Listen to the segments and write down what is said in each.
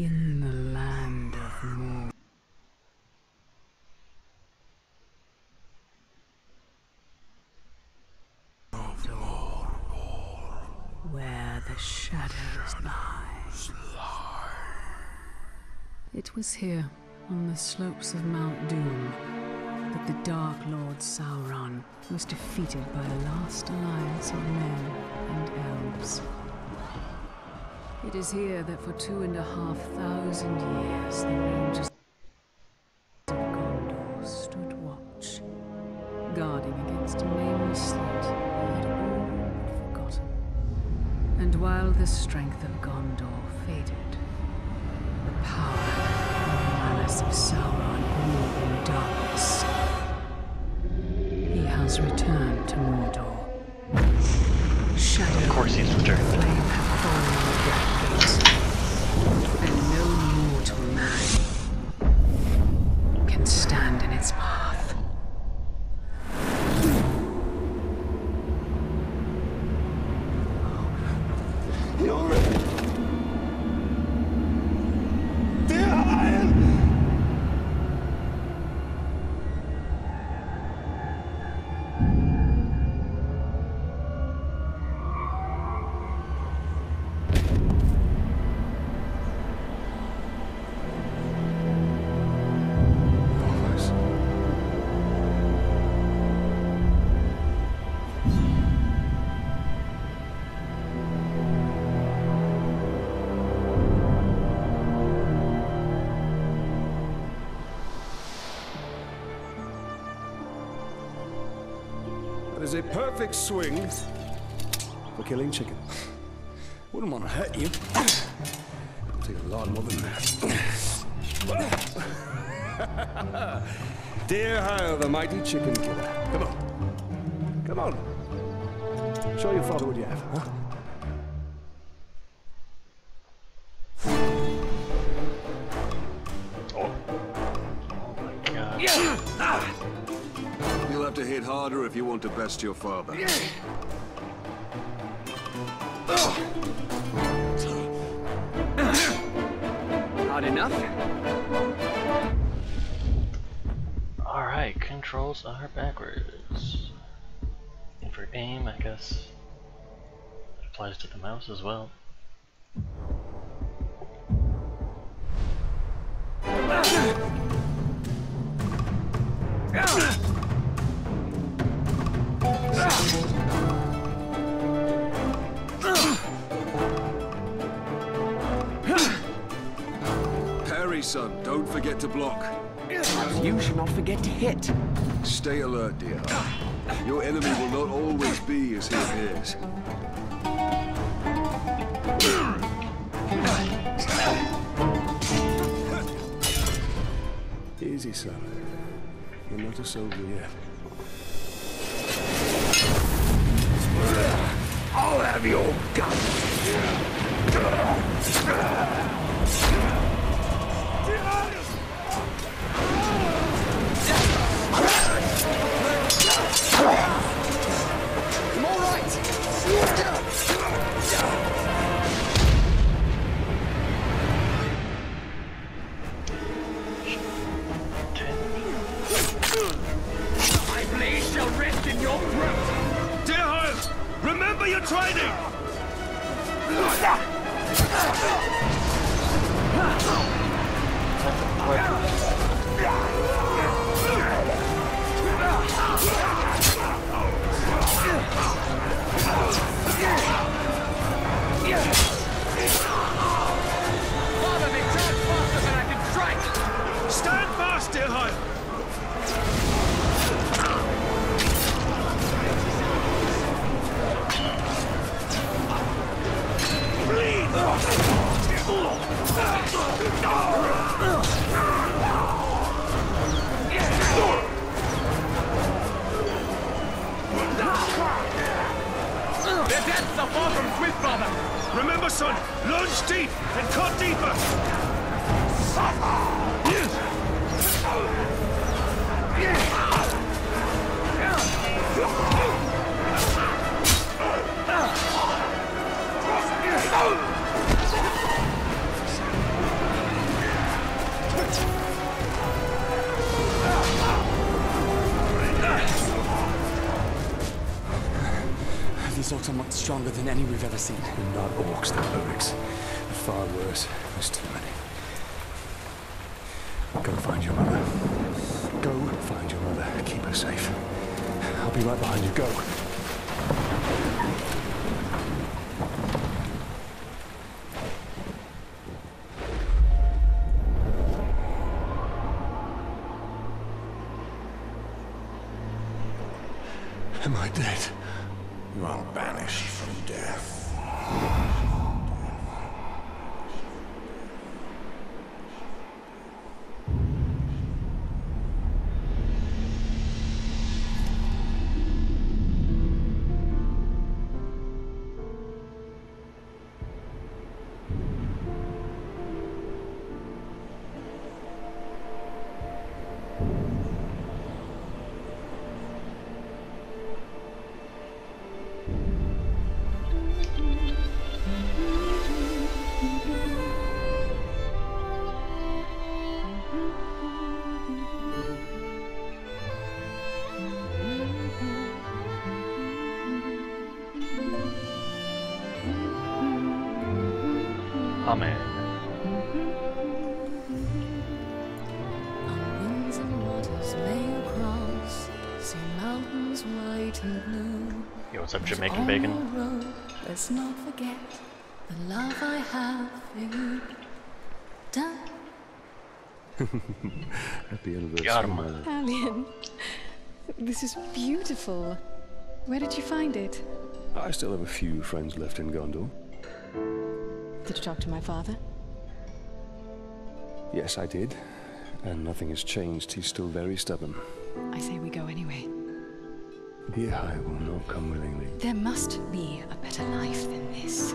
In the land of Mordor. Where the shadows lie. It was here, on the slopes of Mount Doom, that the Dark Lord Sauron was defeated by a last alliance of men and elves. It is here that for two and a half thousand years the rangers of is a perfect swing for killing chicken. Wouldn't want to hurt you. It'll take a lot more than that. Dear Dirhael, the mighty chicken killer. Come on. Come on. Show your father what you have, huh? Want to your father. Hard enough? Alright, controls are backwards. And for aim, I guess it applies to the mouse as well. Ah! Parry, son. Don't forget to block. You should not forget to hit. Stay alert, dear. Your enemy will not always be as he appears. Easy, son. You're not a soldier yet. I'll have your gun. Right behind you. Go. Amen. On winds and waters may you cross, see mountains white and blue. Yo, what's up, Jamaican bacon? road, let's not forget the love I have for you. Da- Happy anniversary, Got 'em. Mother. Talion, this is beautiful. Where did you find it? I still have a few friends left in Gondor. Did you talk to my father? Yes, I did. And nothing has changed. He's still very stubborn. I say we go anyway. Here I will not come willingly. There must be a better life than this.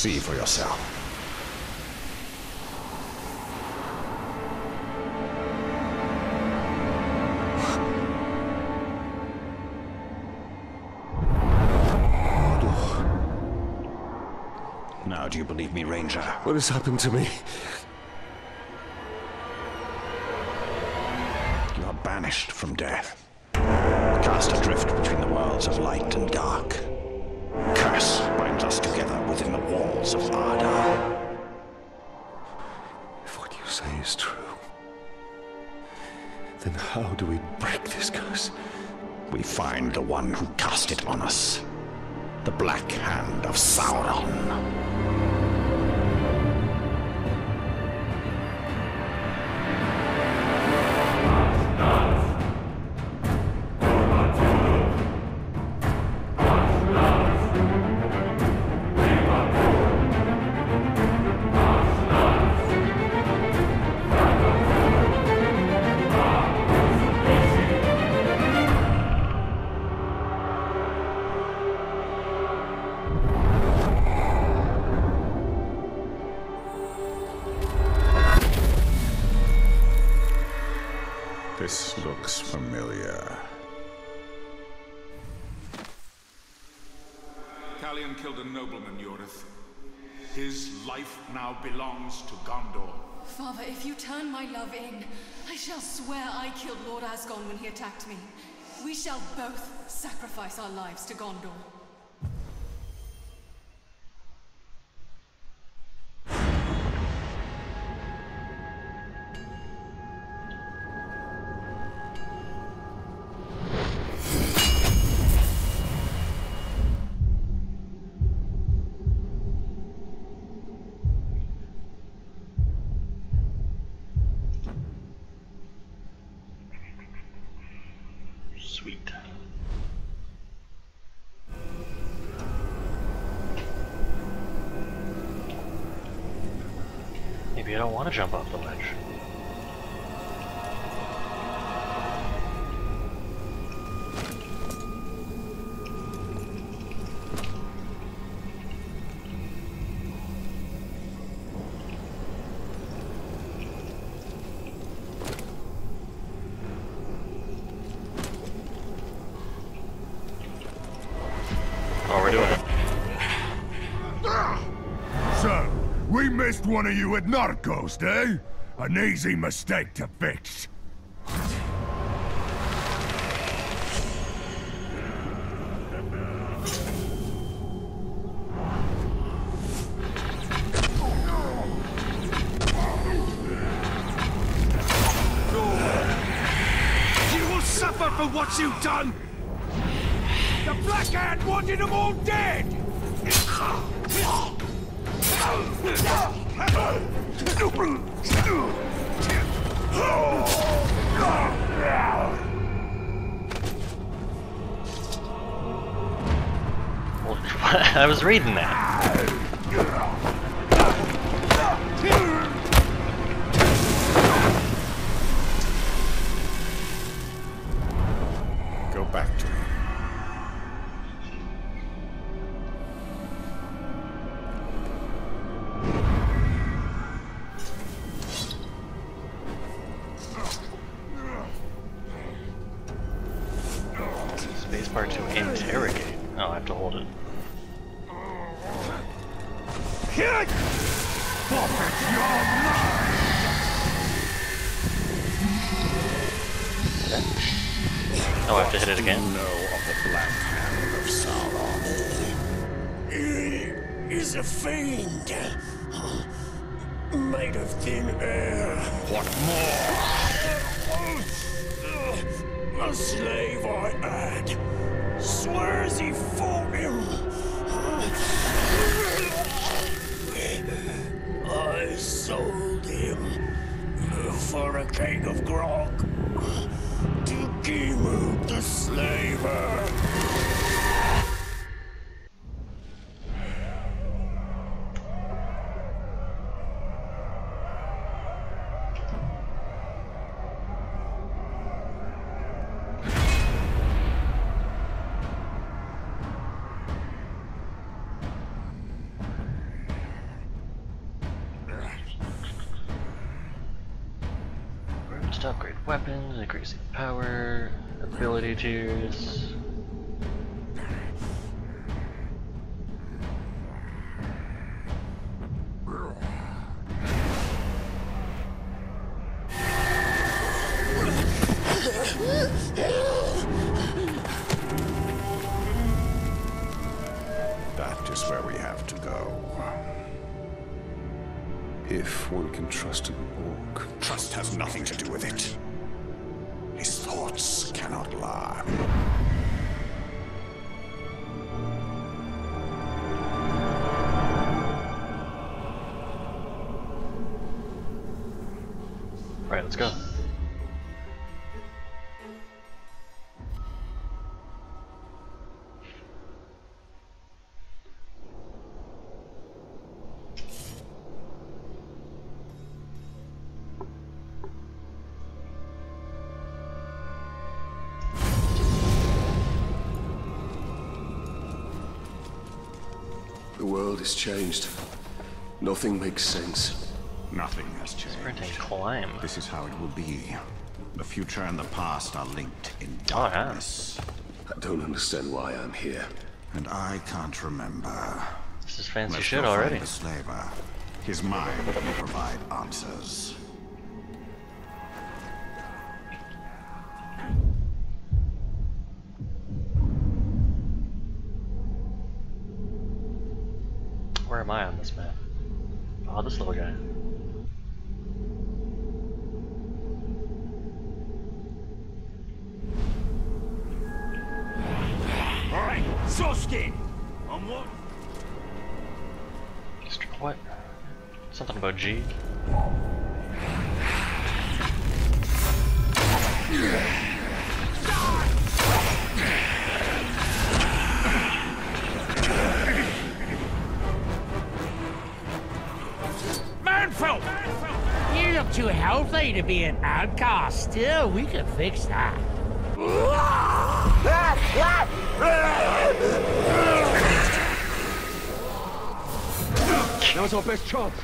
See for yourself. Now, do you believe me, Ranger? What has happened to me? I shall swear I killed Lord Asgon when he attacked me. We shall both sacrifice our lives to Gondor. Don't want to jump off we one of you at Narcos, eh? An easy mistake to fix. You will suffer for what you've done! The Black Hand wanted them all dead! Was reading that. Go back to him. Spacebar to interrogate. Oh, I have to hold it. Have to hit it again? Know of the Black Hand of Sauron. He is a fiend. Made of thin air. What more? A slave I had. Swears he fought him. I sold him for a keg ability world has changed. Nothing makes sense. Nothing has changed. Sprint and climb. This is how it will be. The future and the past are linked in Oh, yeah. darkness. I don't understand why I'm here. And I can't remember. This is fancy Let's shit go find already. the slaver. His mind will provide answers. Still, we can fix that. Now's our best chance.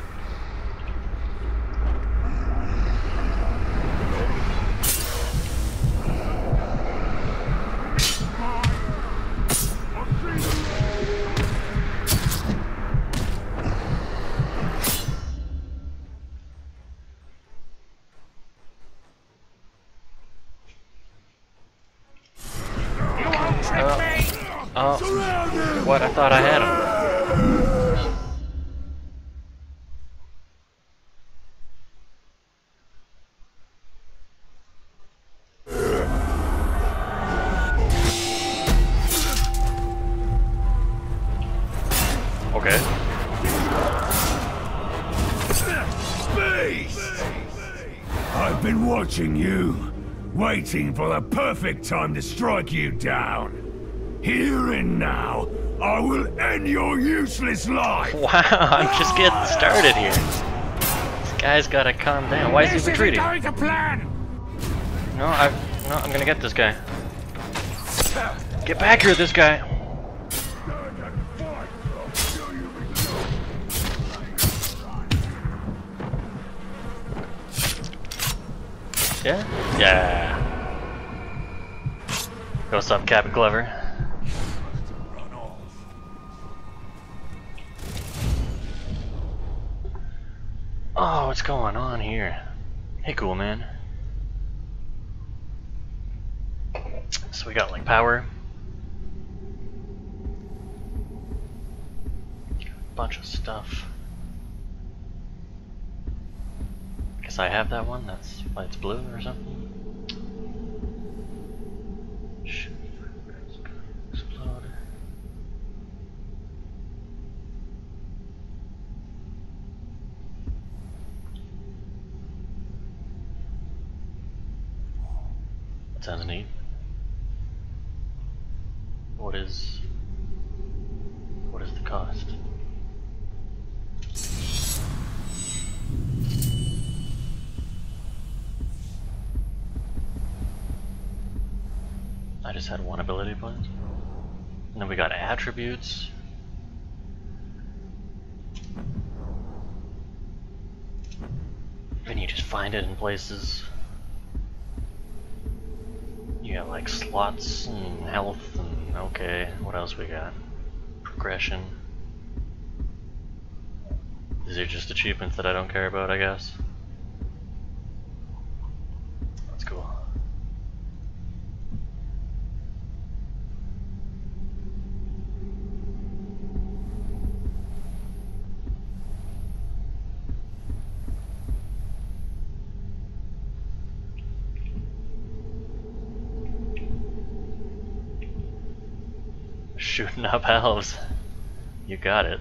Thought I had him. Okay. Beast! I've been watching you, waiting for the perfect time to strike you down. Here and now, I will end your useless life. Wow, I'm just getting started here. This guy's gotta calm down. Why is he This retreating? going to plan. No, I, no, I'm gonna get this guy. Get back here, this guy. Yeah? Yeah. What's up, Captain Clever? Going on here? Hey, cool man. So we got like power. Bunch of stuff. Guess I have that one. That's why it's blue or something. attributes. And you just find it in places. You got like slots and health and okay, what else we got? Progression. These are just achievements that I don't care about, I guess. Shooting up elves. You got it.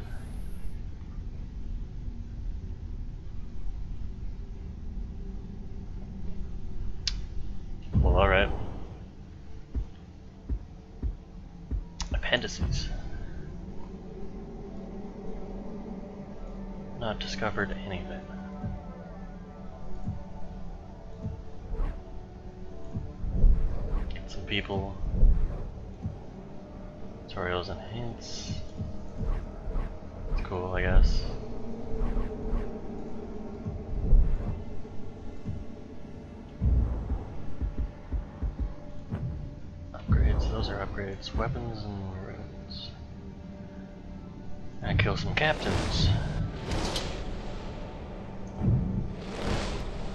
Those are upgrades. Weapons and runes. I kill some captains.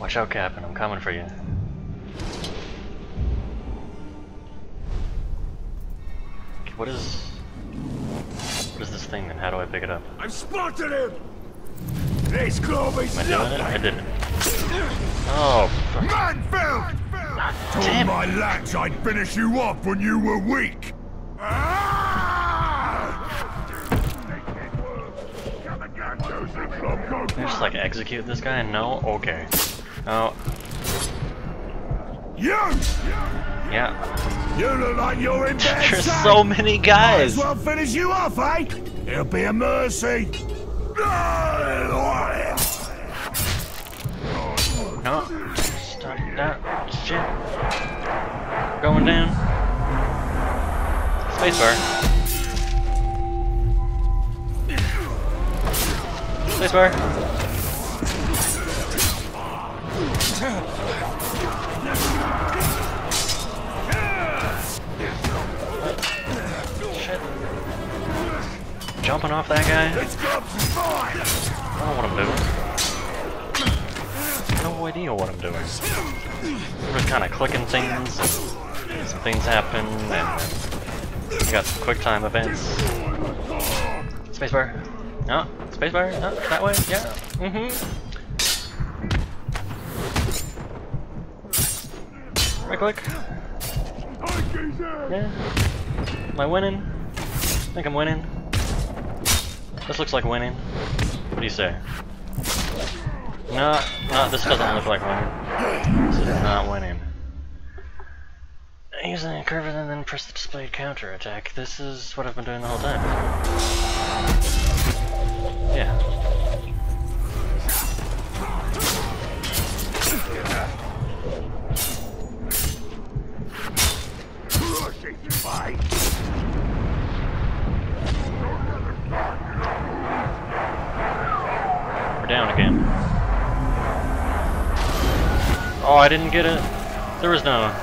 Watch out, Captain, I'm coming for you. What is... What is this thing and how do I pick it up? I've spotted him! This glove is Am I doing it? I didn't. Oh, fuck. Manfield! Told damn my lads I'd finish you off when you were weak! Can I just like execute this guy? No? Okay. Oh, You! yeah. You look like you're in bed, There's son. so many Might guys! as well finish you off, eh? It'll be a mercy. No. Shit. Going down. Spacebar. Spacebar. Jumping off that guy? I don't what I'm doing. Idea what I'm doing. I'm just kind of clicking things, and some things happen, and we got some quick time events. Spacebar. No, spacebar. No, that way. Yeah. Mm-hmm. Right click. Yeah. Am I winning? I think I'm winning. This looks like winning. What do you say? No, no, this doesn't look like winning. This is not winning. Use the curve and then press the displayed counter attack. This is what I've been doing the whole time. Yeah. Oh, I didn't get it. There was no.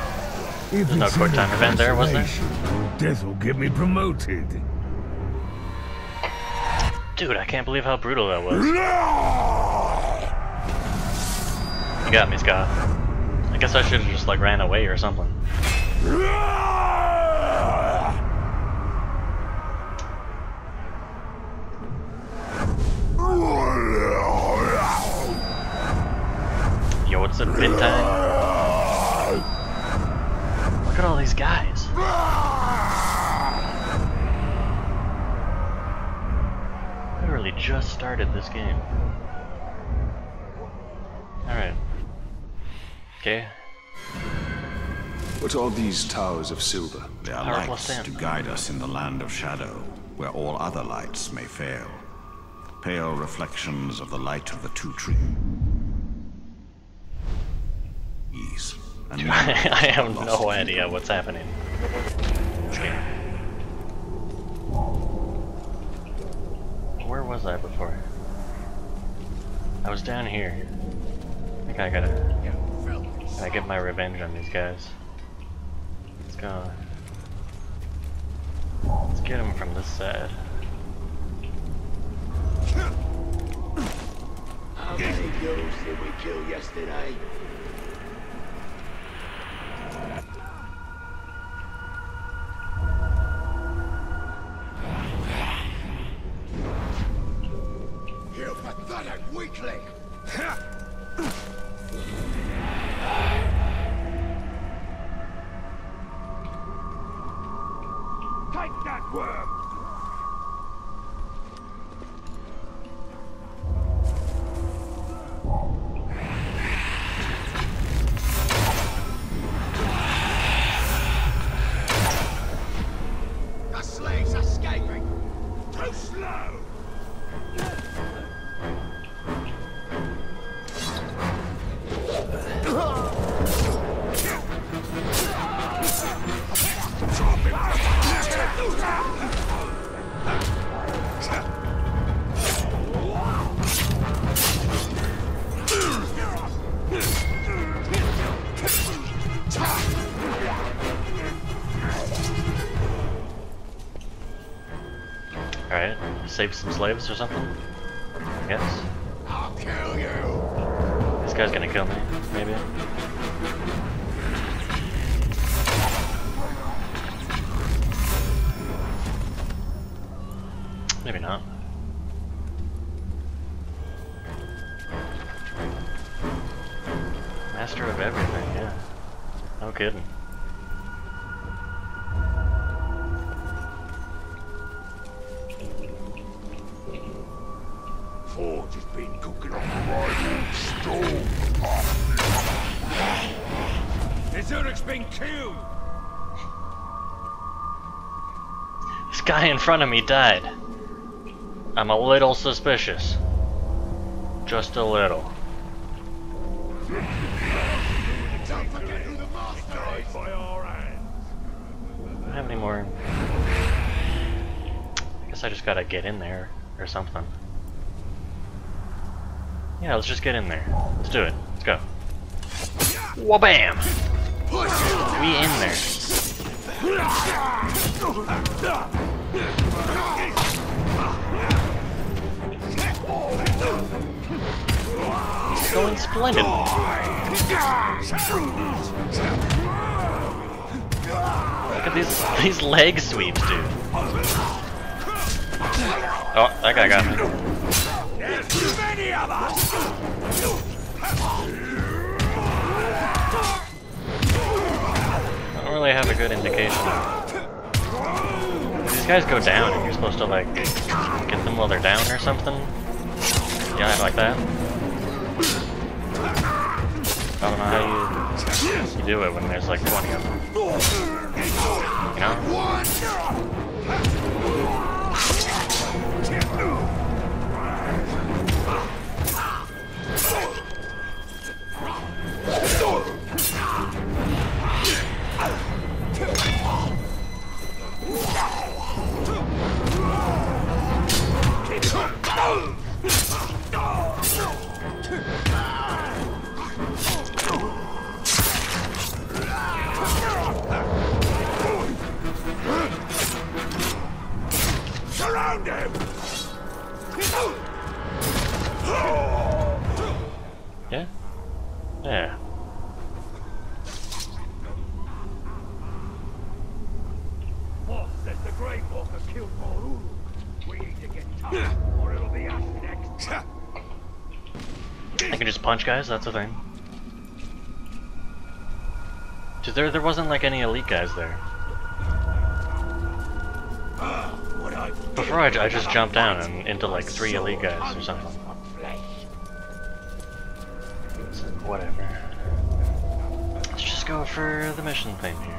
There's no quick time event there, was there? Death will get me promoted. Dude, I can't believe how brutal that was. You got me, Scott. I guess I should have just like ran away or something. What's up, time? Look at all these guys. Literally just started this game. Alright. Okay. What are these towers of silver? They are Power plus lights ten. to guide us in the land of shadow, where all other lights may fail. Pale reflections of the light of the two tree. Ease. And I have no idea what's happening. in This game. Where was I before? I was down here. I think I gotta, gotta get my revenge on these guys. It's go. Let's get him from this side. How many girls did we kill yesterday? Some slaves or something? I guess. I'll kill you! This guy's gonna kill me, front of me died. I'm a little suspicious. Just a little. I have any more? Guess I just gotta get in there or something. Yeah, let's just get in there. Let's do it. Let's go. Wabam! We in there. Going splendidly. Look at these these leg sweeps, dude. Oh, that guy got me. I don't really have a good indication. These guys go down, and you're supposed to like get them while they're down or something. Yeah, like that. Do it when there's like 20 of them. You know? Punch guys. That's the thing. Dude, there there wasn't like any elite guys there. Before I, I just jumped down and into like three elite guys or something. So, whatever. Let's just go for the mission thing here.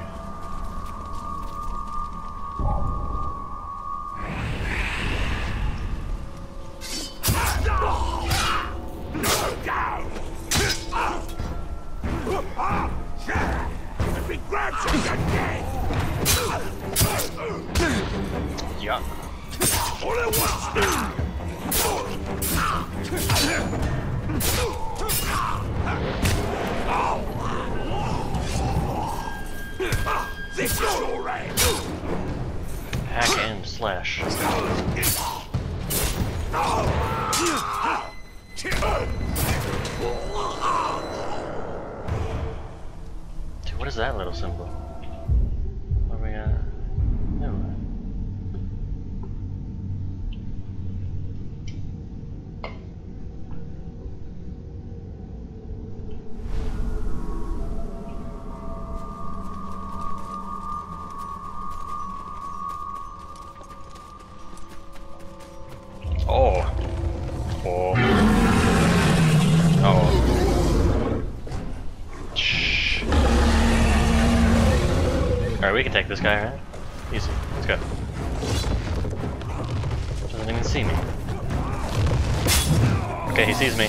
This guy, right? Easy. Let's go. Doesn't even see me. Okay, he sees me.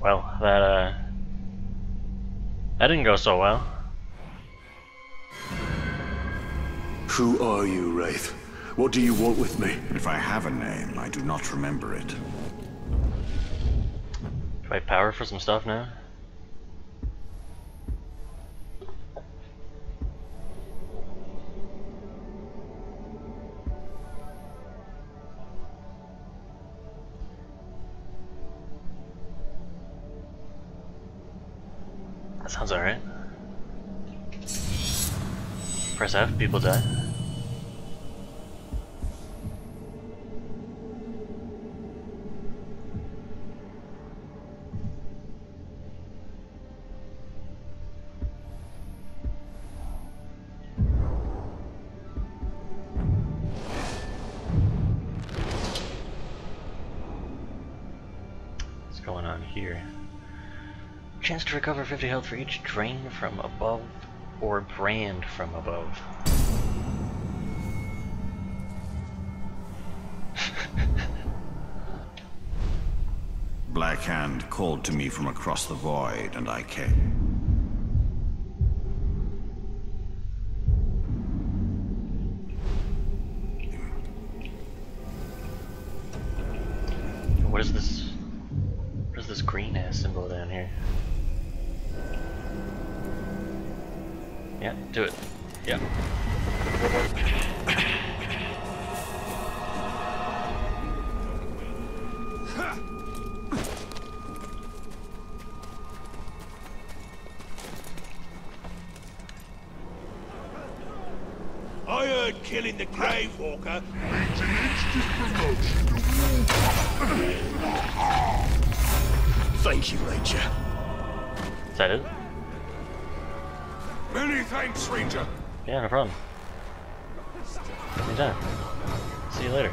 Well, that, uh... That didn't go so well. Who are you, Wraith? What do you want with me? If I have a name, I do not remember it. For some stuff now? That sounds alright. Press F, people die. To recover 50 health for each drain from above or brand from above. Black Hand called to me from across the void, and I came. What is this? What is this green ass symbol down here? Yeah, do it. Yeah. I heard killing the Grave Walker Thank you, Ranger. Is that it? Many thanks, Ranger. Yeah, no problem. Anytime. See you later.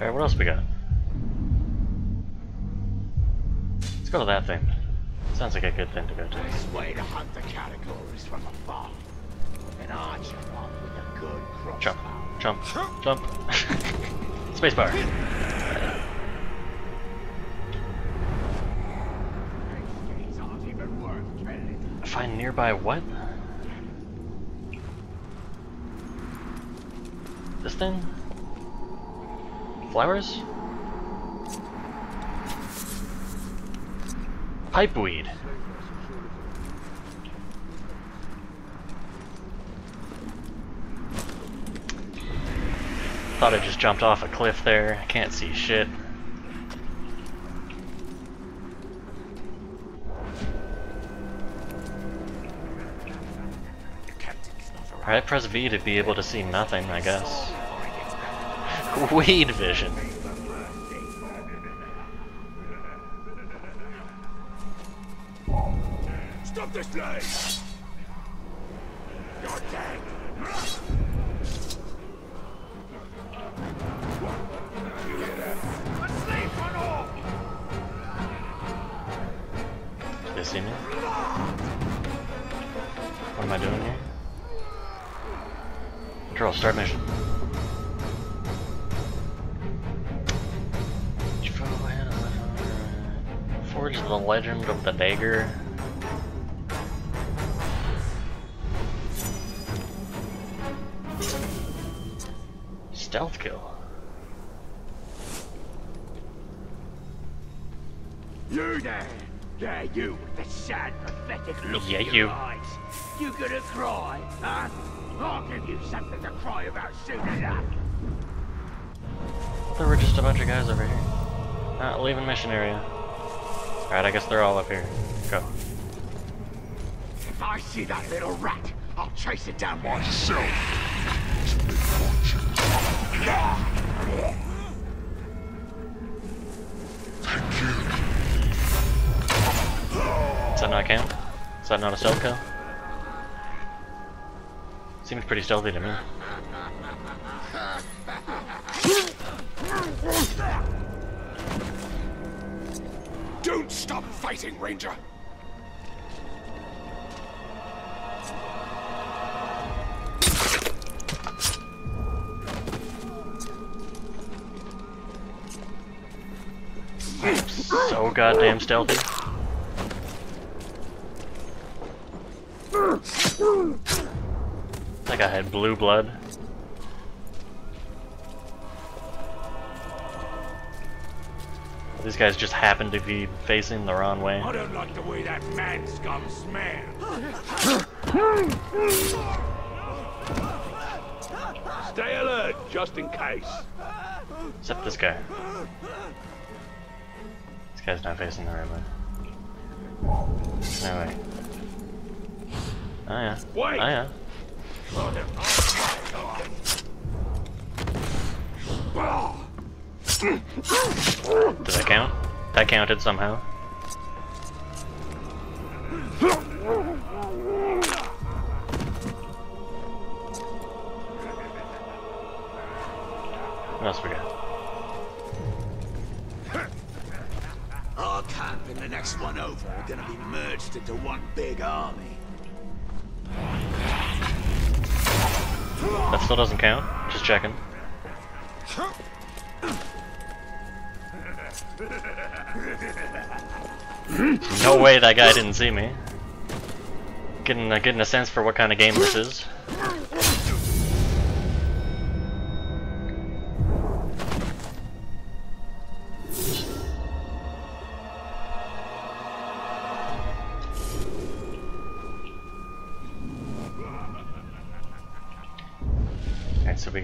Alright, what else we got? Let's go to that thing. Jump, jump. Spacebar. These aren't even worth killing. Find nearby what? This thing? Flowers? Pipeweed. I thought I just jumped off a cliff there. I can't see shit. Alright, press V to be able to see nothing, I guess. Weed vision. Stop this blade! Chase it down myself. Does that not count? Is that not a stealth kill? Seems pretty stealthy to me. So goddamn stealthy. Like I had blue blood. These guys just happen to be facing the wrong way. I don't like the way that man scum smells. Stay alert, just in case. Except this guy. Guy's not facing the right way. No way. Oh yeah. Oh yeah. Did that count? That counted somehow. Count. Just checking. No way that guy didn't see me. Getting a, getting a sense for what kind of game this is.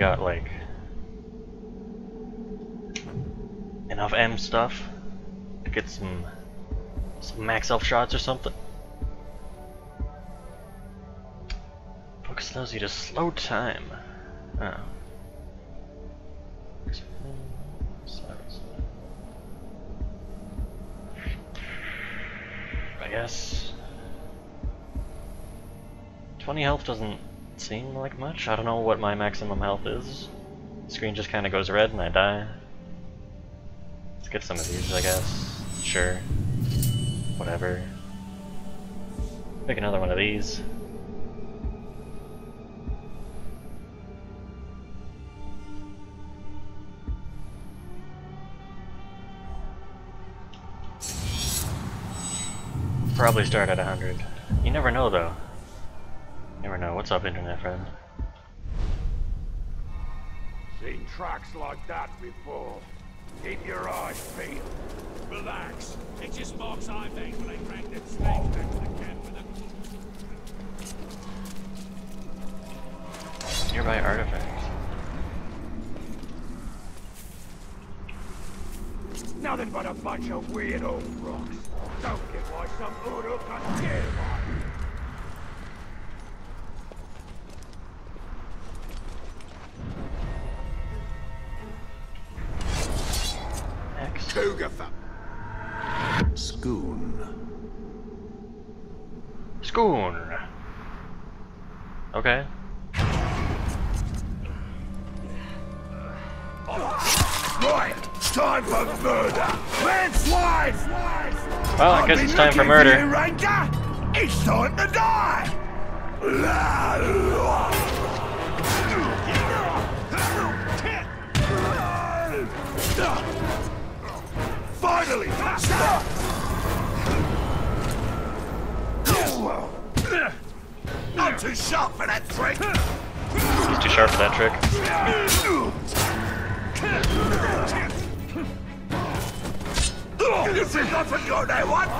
Got like enough M stuff to get some some max elf shots or something. Focus allows you to slow time. Oh. I guess 20 health doesn't seem like much. I don't know what my maximum health is. Screen just kind of goes red and I die. Let's get some of these, I guess. Sure. Whatever. Pick another one of these. Probably start at 100. You never know though. Never know. What's up, internet friend? Seen tracks like that before. Keep your eyes peeled. Relax. It just marks I think when I dragged that snake back to the camp with a Nearby artifacts. Nothing but a bunch of weird old rocks. Don't get why some Uruk got scared X. Schoon. Schoon. Okay. Right, time for murder. Let's life. Well, I guess it's time for murder. Ranger. It's time to die. Really? I'm too sharp for that trick. He's too sharp for that trick. This is not the gold I want.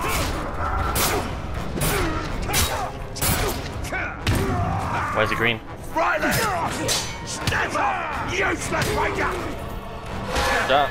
Why is it green? Riley! Stand up! Useless wager! Stop.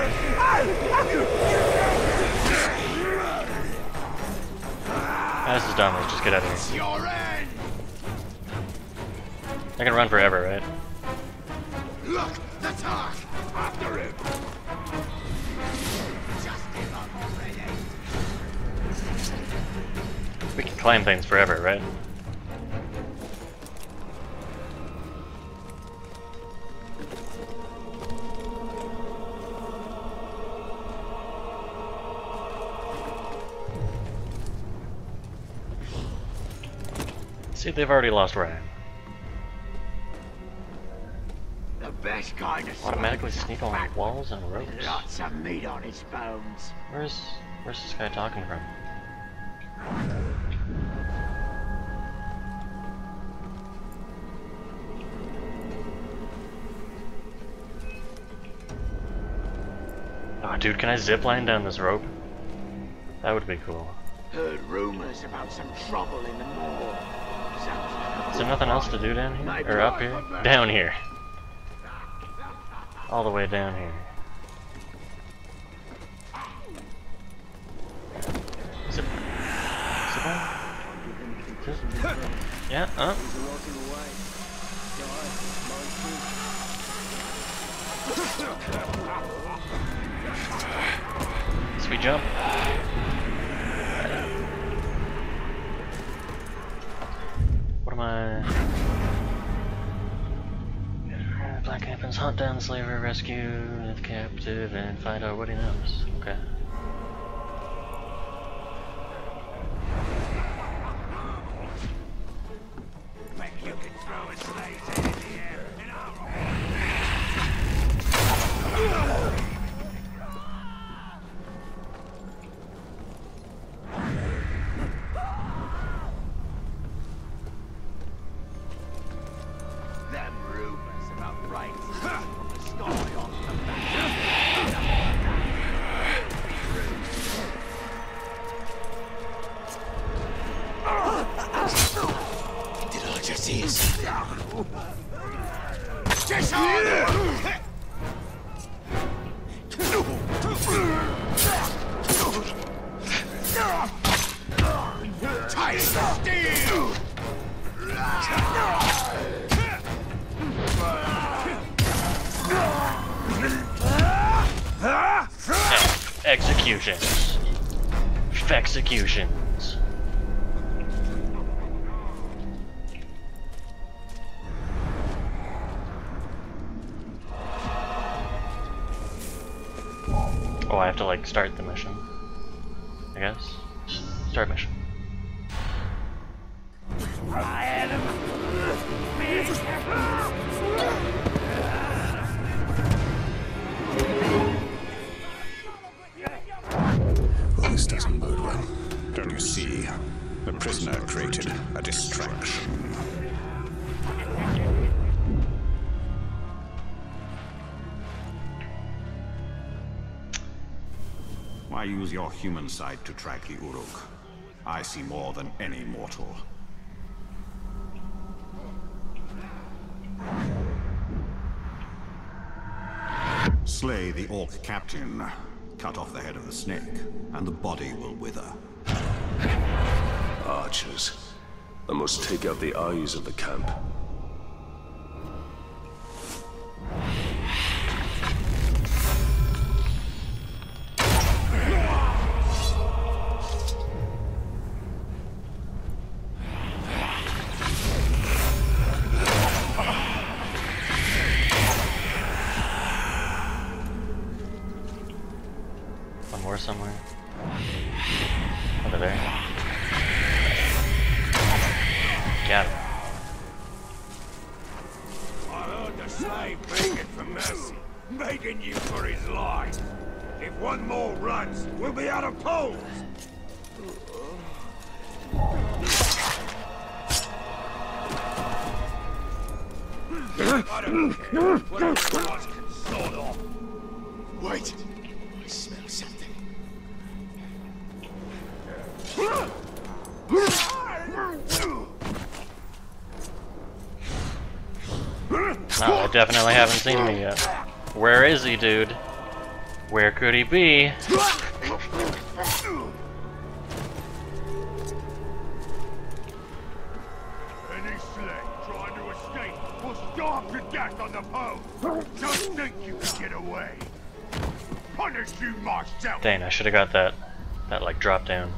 this is dumb. Let's just get out of here. I can run forever, right? Look, the talk! After him! Just give up already! We can climb things forever, right? See, they've already lost Ryan. The best kind of Automatically sneak on walls and ropes. Lots of meat on his bones. Where's where's this guy talking from? Oh, dude, can I zip line down this rope? That would be cool. Heard rumors about some trouble in the mall. Is there nothing else to do down here? Or up here? Down here. All the way down here. Zip. Zip. Yeah, uh. Sweet jump. What am I? Black Captains hunt down the slaver, rescue the captive, and find out what he knows. Okay. Executions. Executions. Oh, I have to like start the mission. I guess. Human sight to track the Uruk? I see more than any mortal. Slay the Orc captain, cut off the head of the snake, and the body will wither. Archers. I must take out the eyes of the camp. Seen me yet. Where is he, dude? Where could he be? Any sled trying to escape will stop to death on the pole. Just think you can get away. Punish you myself. Dang, I should have got that, that like drop down.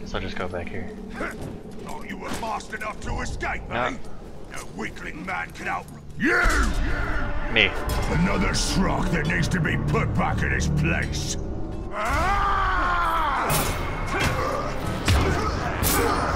Guess I'll just go back here. Thought you were fast enough to escape, No. eh? No weakling man can out. You! Me. Another Shrock that needs to be put back in his place. Don't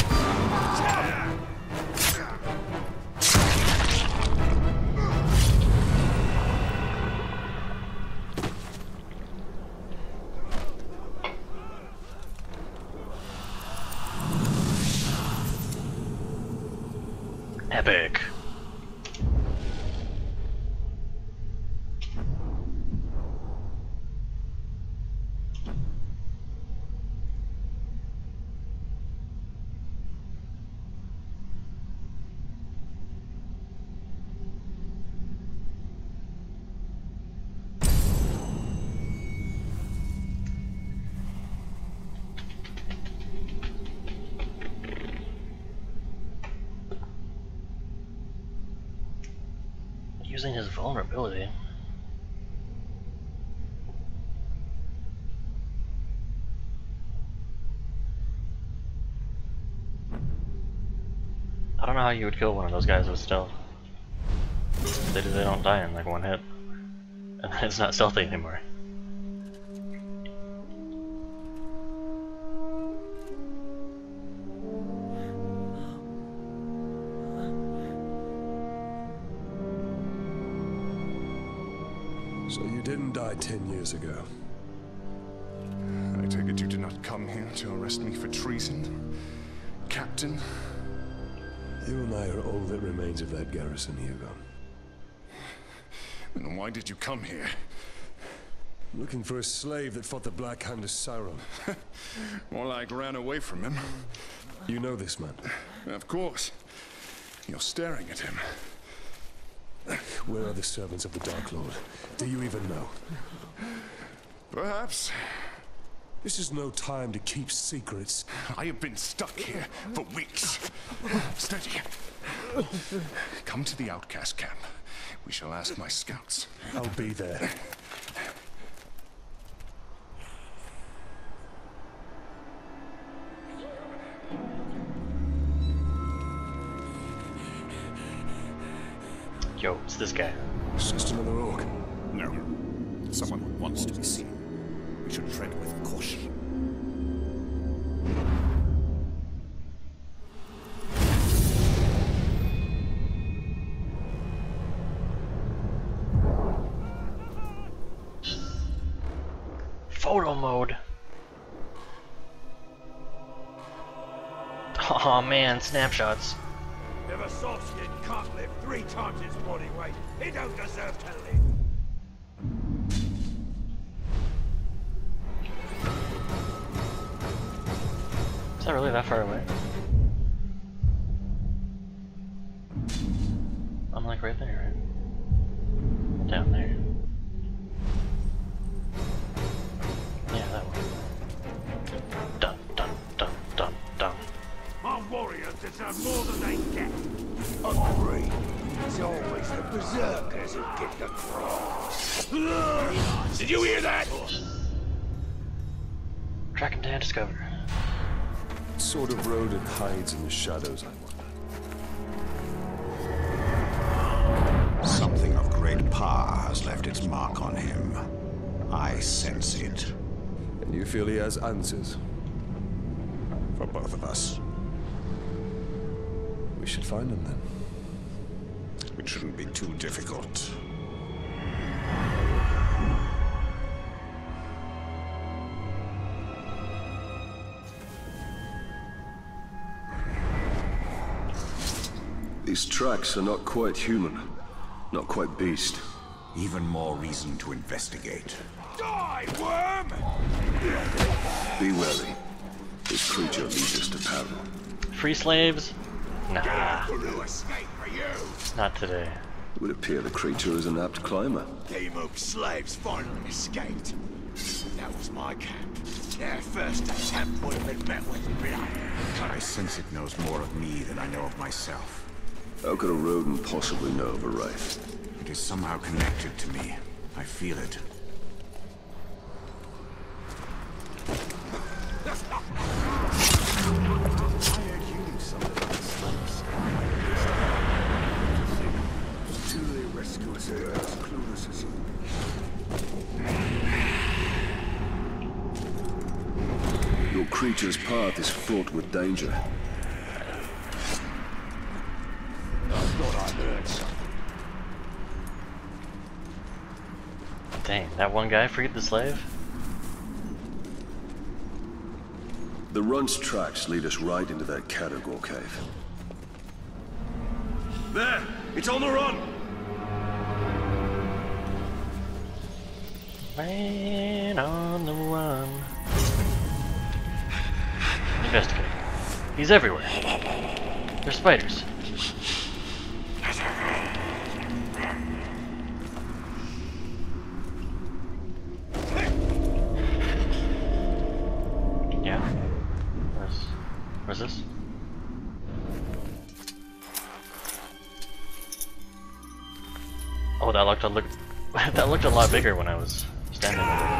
Using his vulnerability. I don't know how you would kill one of those guys with stealth. They, they don't die in like one hit. And it's not stealthy anymore. Ten years ago. I take it you did not come here to arrest me for treason, Captain? You and I are all that remains of that garrison, Hugo. Then why did you come here? Looking for a slave that fought the Black Hand of Sauron. More like ran away from him. You know this man. Of course. You're staring at him. Where are the servants of the Dark Lord? Do you even know? Perhaps. This is no time to keep secrets. I have been stuck here for weeks. Steady. Come to the outcast camp. We shall ask my scouts. I'll be there. Yo, it's this guy. It's just another orc. No. Someone who wants to be seen. We should tread with caution. Photo mode. Oh man, snapshots. Three times its body weight, he don't deserve to live. Is that really that far away? Feel he has answers? For both of us. We should find him then. It shouldn't be too difficult. These tracks are not quite human. Not quite beast. Even more reason to investigate. Die, worm! Be wary. This creature leads us to peril. Free slaves? Nah, No escape for you! not today. It would appear the creature is an apt climber. Game of slaves finally escaped. That was my camp. Their first attempt would have been met with blood. I sense it knows more of me than I know of myself. How could a rodent possibly know of a wraith? It is somehow connected to me. I feel it. Truly rescuers are as clueless as you. Your creature's path is fraught with danger. I thought I heard something. Dang, that one guy freed the slave? The runt's tracks lead us right into that Caragor cave. There! It's on the run! Man on the run. Investigate. He's everywhere. There's spiders. Looked a lot bigger when I was standing there.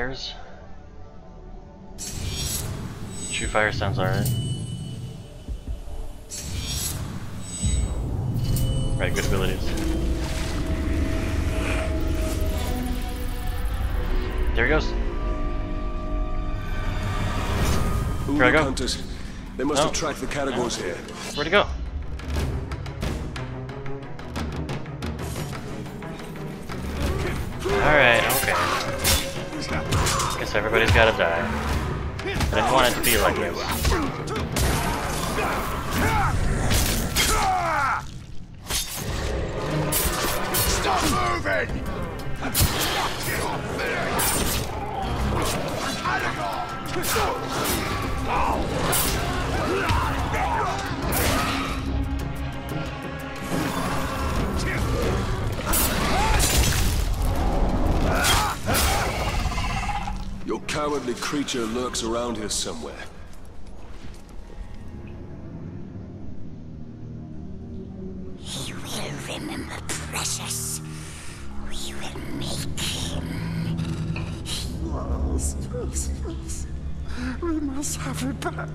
Fires? Shoot fire sounds alright. Right, good abilities. There he goes. Here I go. hunters. They must Oh. have tracked the Caragors here. Where'd he go? Alright, Everybody's gotta die. I didn't want it to be like this. Stop moving! Get off cowardly creature lurks around here somewhere. He will remember Precious. We will make him. Yes, yes. We must have it back.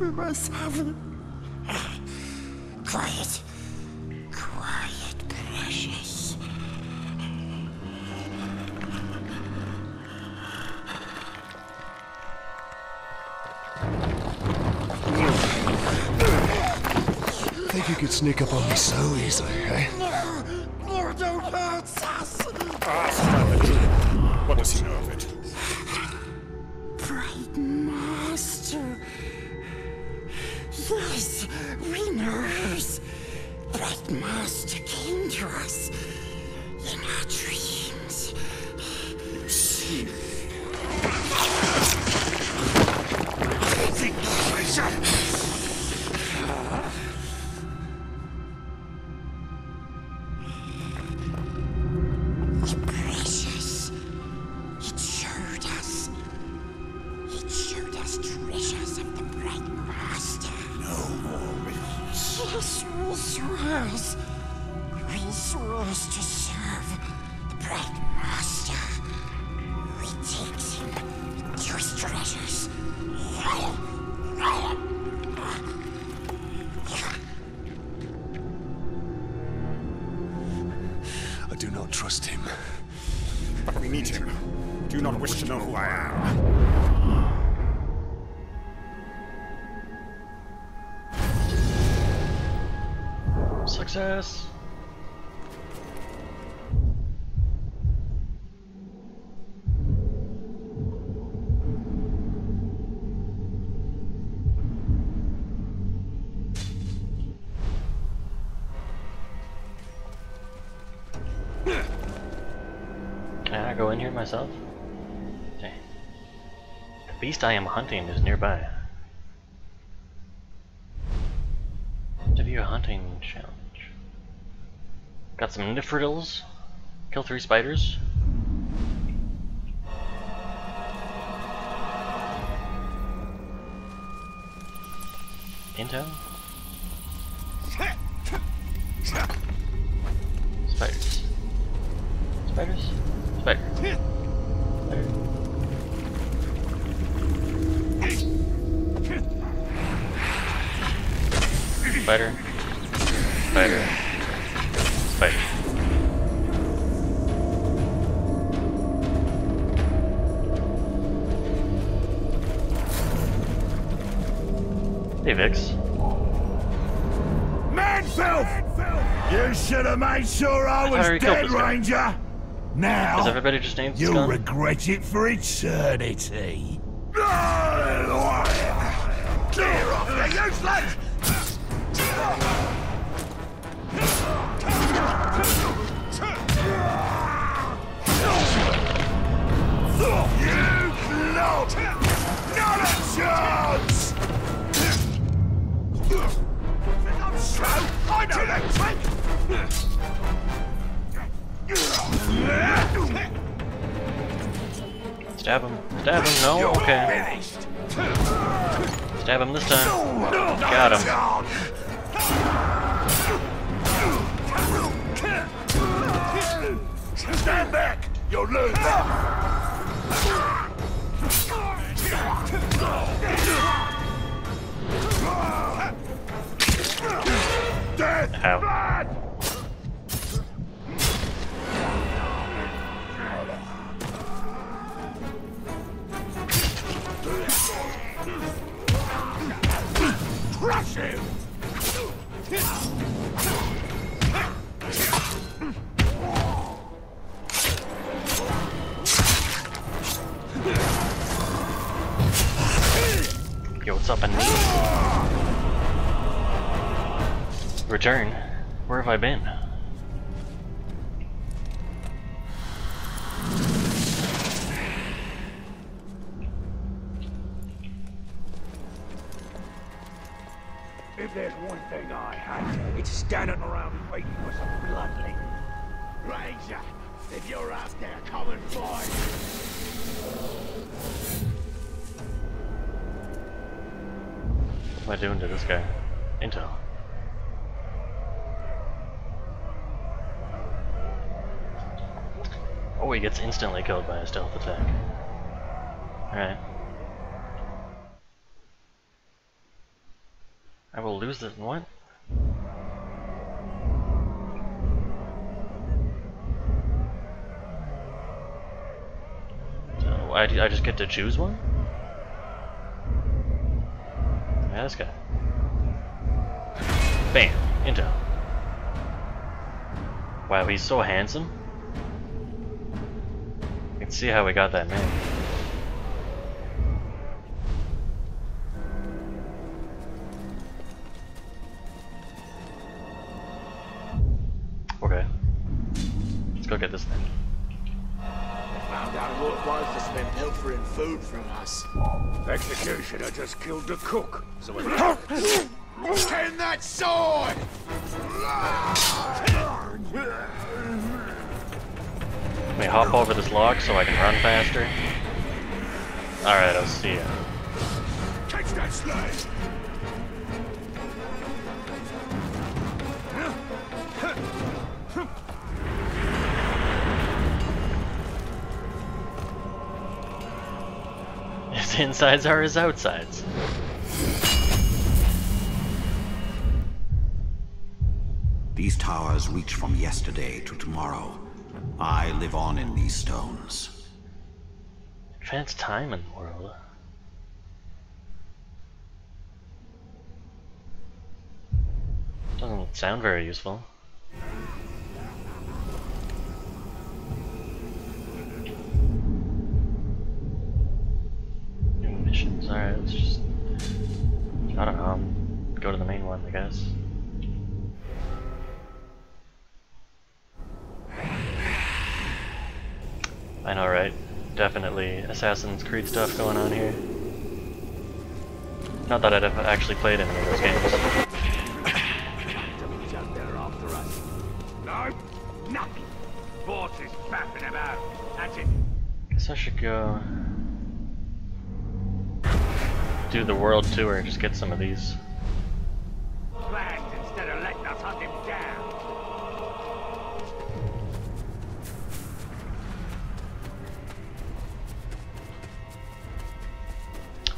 We must have it Sneak up on me so easily, myself? Okay. The beast I am hunting is nearby. To view a hunting challenge. Got some Nifridals. Kill three spiders. Hey Vix. Manfilth! You should have made sure I was dead, guy. Ranger. Now, Is everybody just named you'll gun? regret it for eternity. Clear off, you useless! Stab him. Stab him. No, okay. Stab him this time. Got him. Stand back! You'll lose Death! Ow. Crush him! Yo, what's up, and Return. Where have I been? Killed by a stealth attack. Alright. I will lose this. What? So I, I just get to choose one? Yeah, this guy. Bam! Intel. Wow, he's so handsome. You can see how we got that name. Okay. Let's go get this thing. Found out who it was that's been pilfering food from us. Executioner just killed the cook. So we Turn that sword! Me hop over this log so I can run faster. Alright, I'll see ya. Catch that slave! His insides are his outsides. These towers reach from yesterday to tomorrow. I live on in these stones. Advanced time in the world. Doesn't sound very useful. New missions, alright, let's just... I don't know, go to the main one, I guess. I know, right? Definitely Assassin's Creed stuff going on here. Not that I'd have actually played any of those games. No, nothing. Is faffing about. That's it. Guess I should go do the world tour and just get some of these.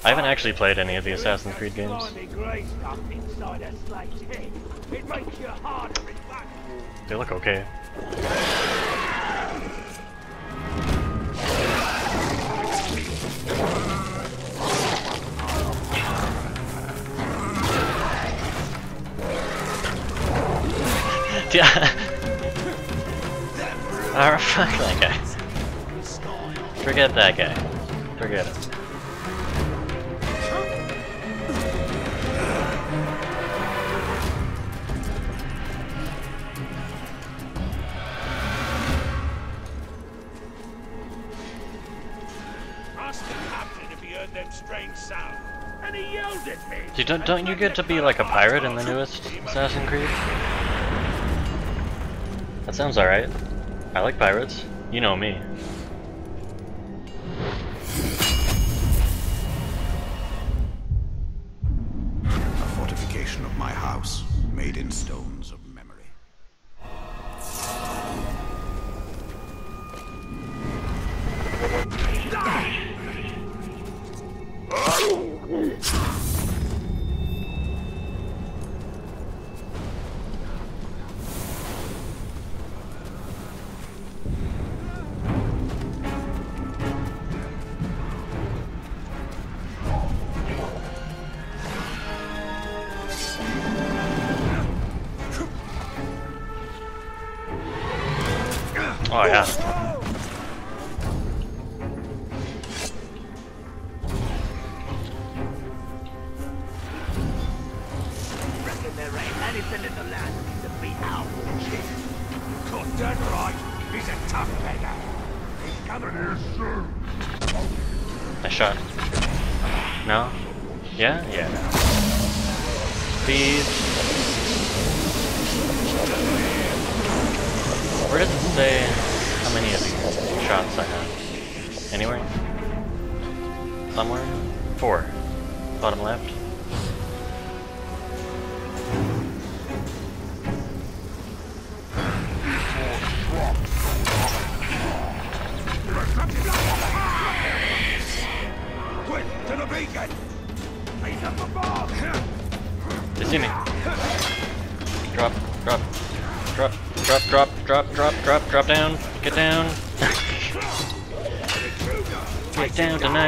I haven't actually played any of the Assassin's Creed games. They look okay. Yeah. Alright, fuck that guy. Forget that guy. Forget him. Don't, you get to be like a pirate in the newest Assassin's Creed? That sounds alright. I like pirates. You know me.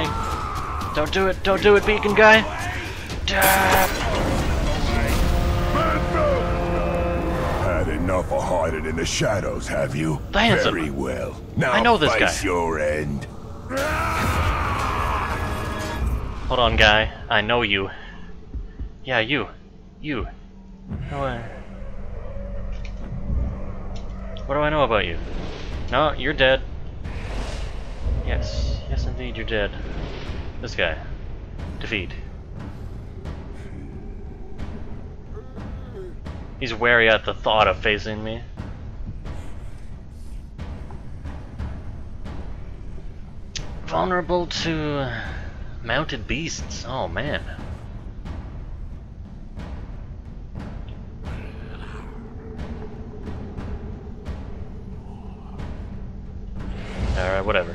Get. Don't do it, don't do it, beacon guy. Had enough of hiding in the shadows, have you? The. Very well. Now I know this face guy. your end. Hold on, guy. I know you. Yeah, you. You. How I... What do I know about you? No, you're dead. Yes. Yes, indeed, you're dead. This guy. Defeat. He's wary at the thought of facing me. Vulnerable to mounted beasts. Oh man. Alright, whatever.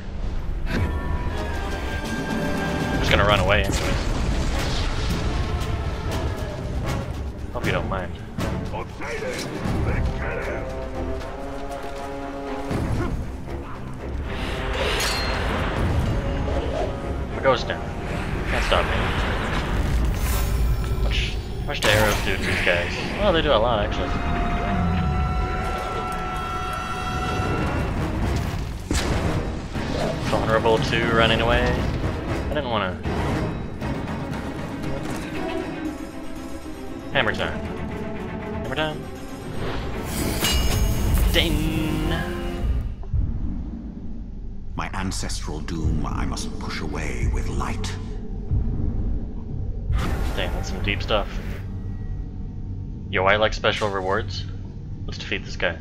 Yo, I like special rewards. Let's defeat this guy.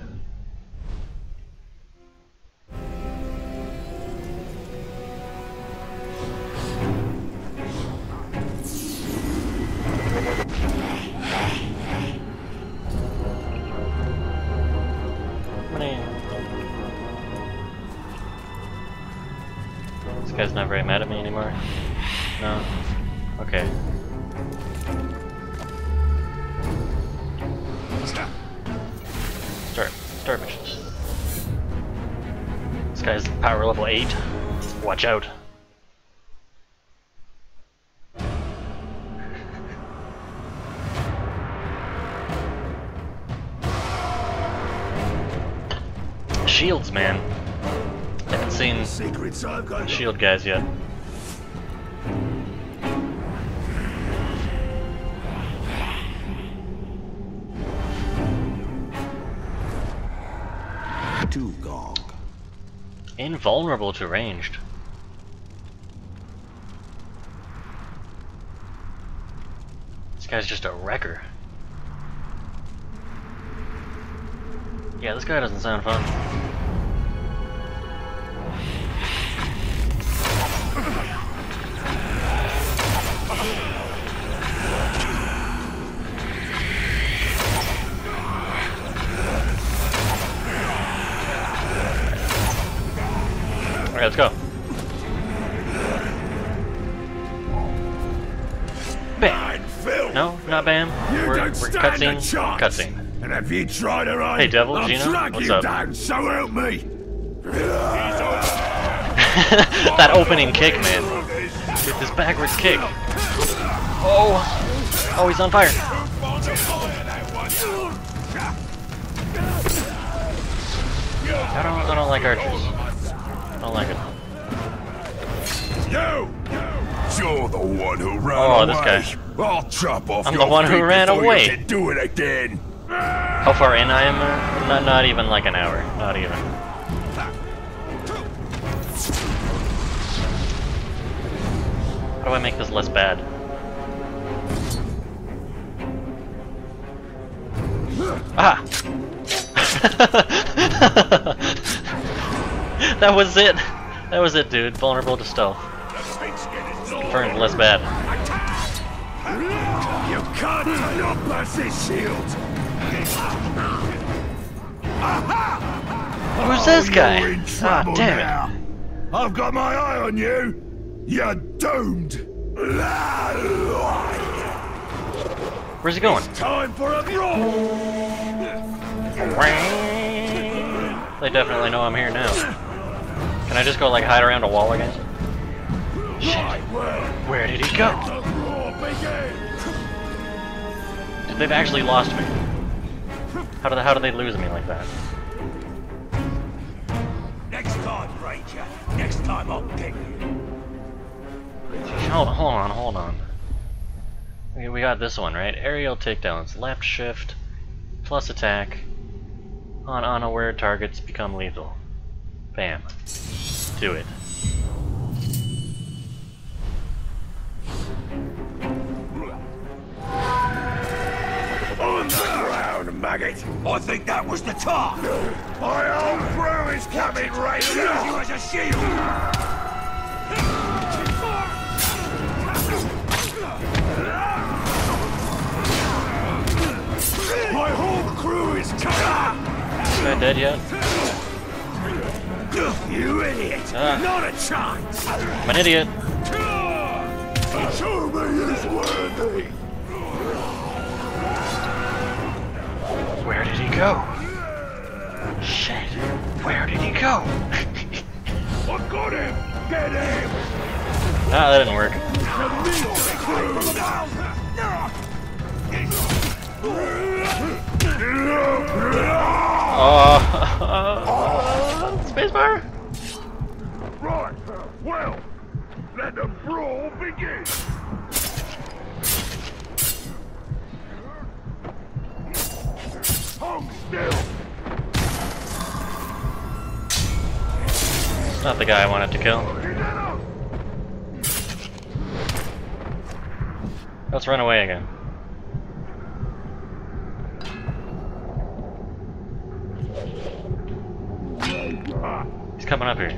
This guy's not very mad at me anymore. No. Okay. Missions. This guy's power level 8. Watch out. Shields, man. Haven't seen Secrets I've got. shield guys yet. Invulnerable to ranged. This guy's just a wrecker. Yeah, this guy doesn't sound fun. Alright, let's go. Bam! No, not bam. You we're don't we're stand cutscene. Cutscene. And if you try to run, Hey, Devil, I'll drag what's you up? down, so help me. that opening kick, man. With this backwards kick. Oh! Oh, he's on fire. I don't, I don't like archers. I don't like it. You! You're the one who ran Oh, away. this guy. I'll chop off I'm your the one who feet ran before away. You can do it again. How far in I am? Uh, not, not even like an hour. Not even. How do I make this less bad? Ah! that was it! That was it, dude. Vulnerable to stealth. Confirmed less bad. You can't turn up past this shield. Who's this Oh, guy? Ah, trouble damn it. I've got my eye on you. You're doomed. Where's he going? Time for a brawl! They definitely know I'm here now. Can I just go like hide around a wall again? Shit. Where did he go? They've actually lost me. How did how did they lose me like that? Next time, Ranger. Next time I'll get you. Hold, hold on, hold on. Okay, we got this one, right? Aerial takedowns. Left shift plus attack on unaware targets become lethal. Bam. Do it. On the ground, maggot! I think that was the top! My whole crew is coming right now! you as a shield! My whole crew is coming! Is that dead yet? You idiot! Ah. Not a chance! I'm an idiot. Show me is worthy! Where did he go? Shit. Where did he go? I got him! Get him! Ah, that didn't work. Uh, oh, spacebar. Right, well, let the brawl begin! Hold still! It's not the guy I wanted to kill. Let's run away again. He's coming up here.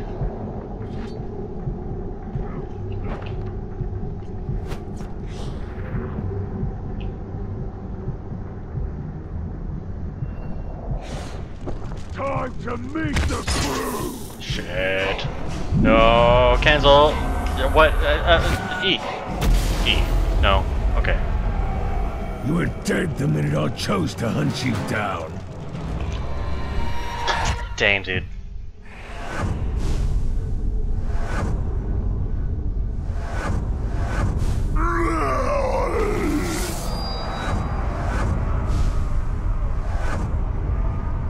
Time to meet the crew! Shit. No, cancel. What? Uh, uh, e. E. No. Okay. You were dead the minute I chose to hunt you down. Damn, dude.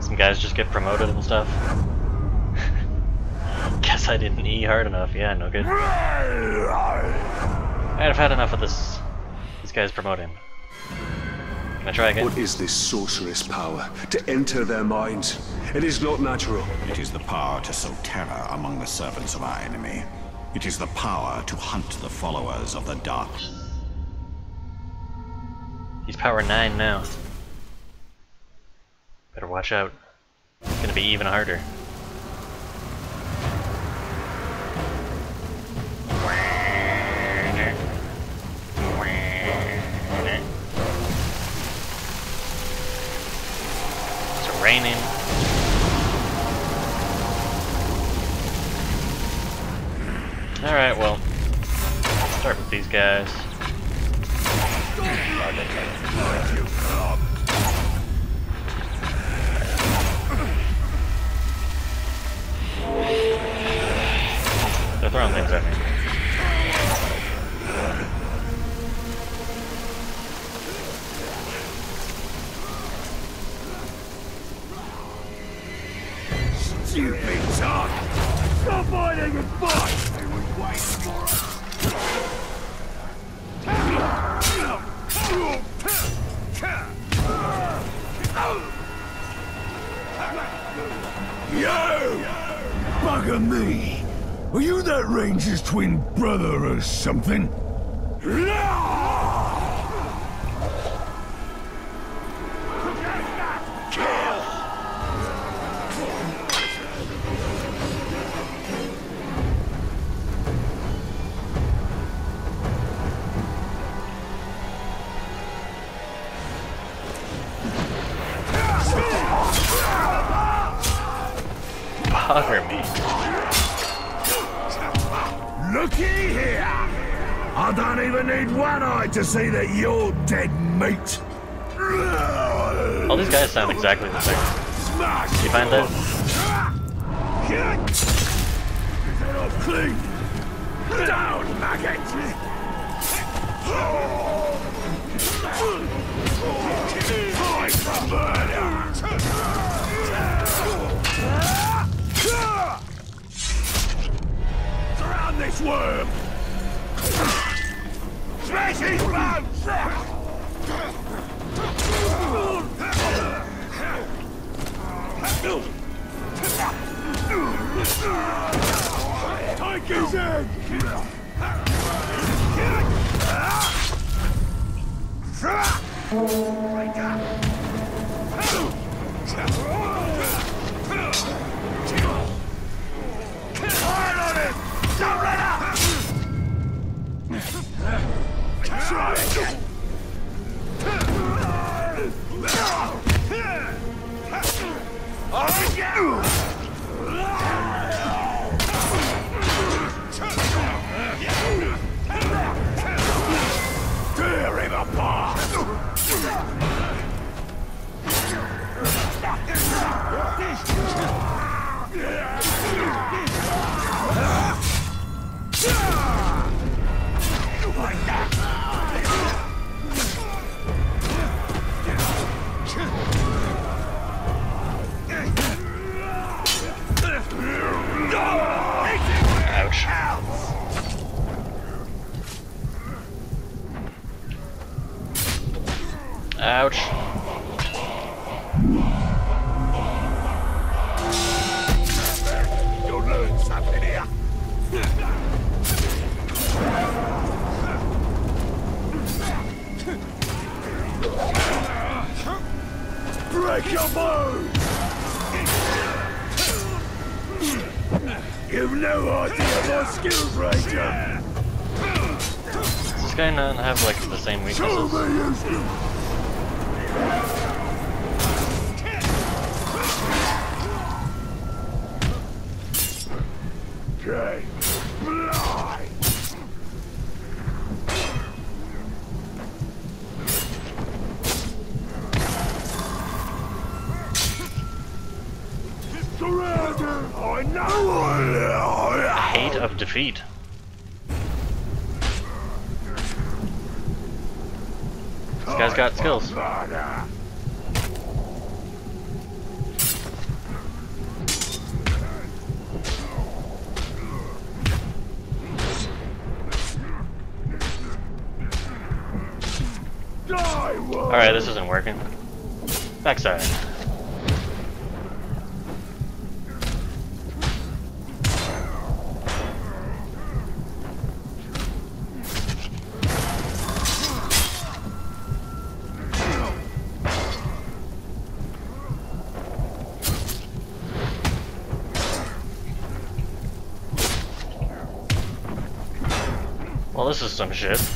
Some guys just get promoted and stuff. Guess I didn't E hard enough. Yeah, no good. Alright, I've had enough of this. These guys promoting. Can I try again? What is this sorceress power? To enter their minds? It is not natural. It is the power to sow terror among the servants of our enemy. It is the power to hunt the followers of the dark. He's power 9 now. Better watch out. It's gonna be even harder. Guys. exactly the same. You find that? This guy's got skills. some shit.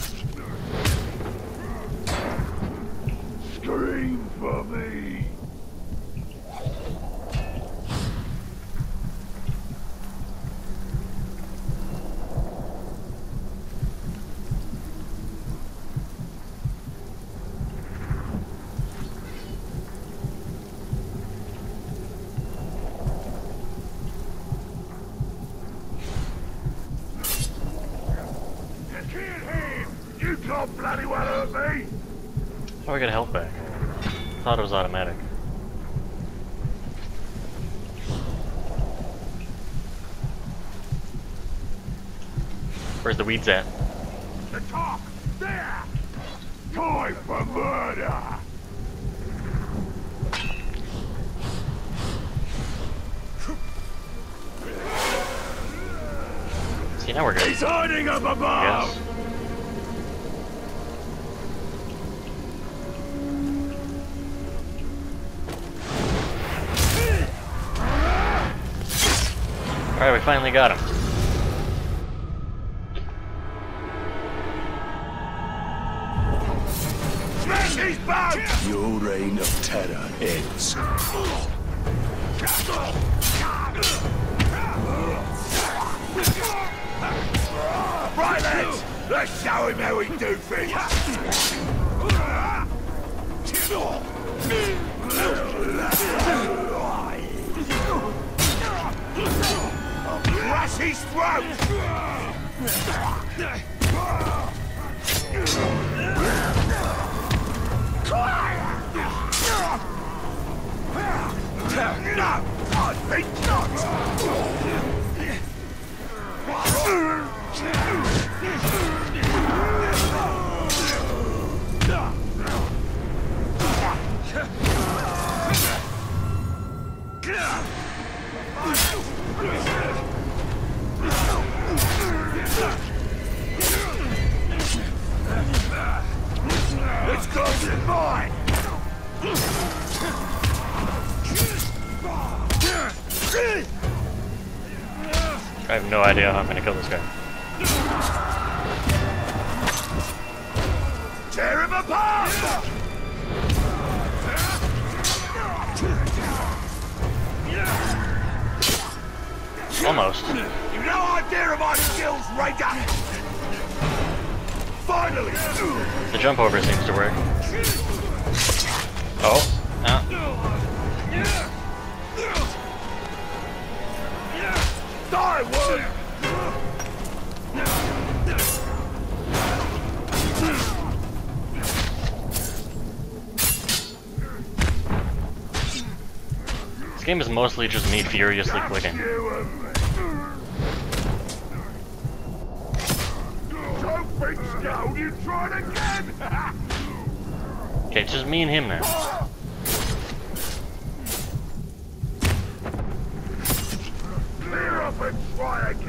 I have no idea how I'm gonna kill this guy. Tear him apart! Almost. You have no idea of my skills, Ranger! Finally! The jump over seems to work. Oh. Ah. Game is mostly just me furiously again! Okay, it's just me and him now. Clear up and try again!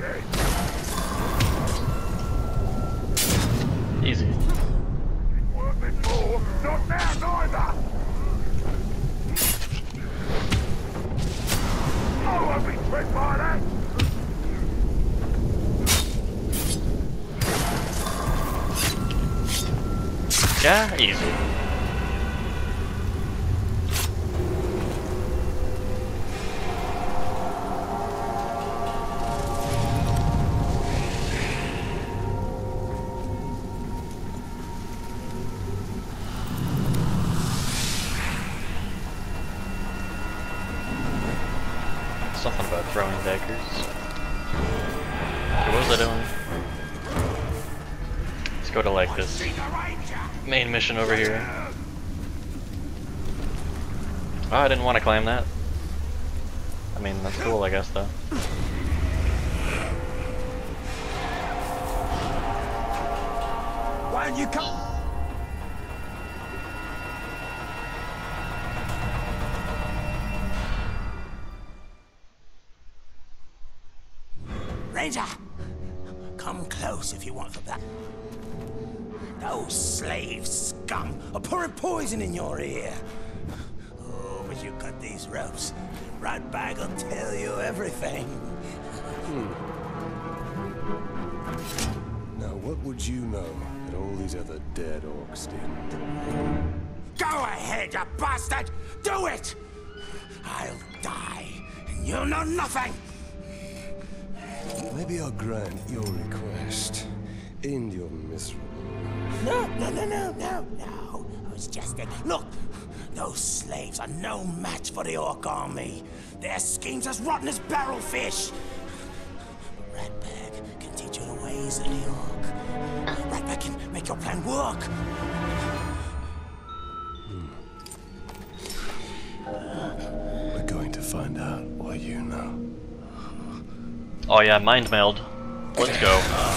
Yeah, easy. Over here. Oh, I didn't want to climb that. I mean, that's cool, I guess, though. Why don't you come? Poison in your ear. Oh, but you cut these ropes. Ratbag will tell you everything. Hmm. Now, what would you know that all these other dead orcs didn't? Go ahead, you bastard! Do it! I'll die, and you'll know nothing! Maybe I'll grant your request. End your miserable No, no, no, no, no, no. I was just. Look, those slaves are no match for the Orc army. Their schemes as rotten as barrel fish. Ratbag can teach you the ways of the Orc. Ratbag can make your plan work. Hmm. We're going to find out what you know. Oh yeah, mind meld. Let's go.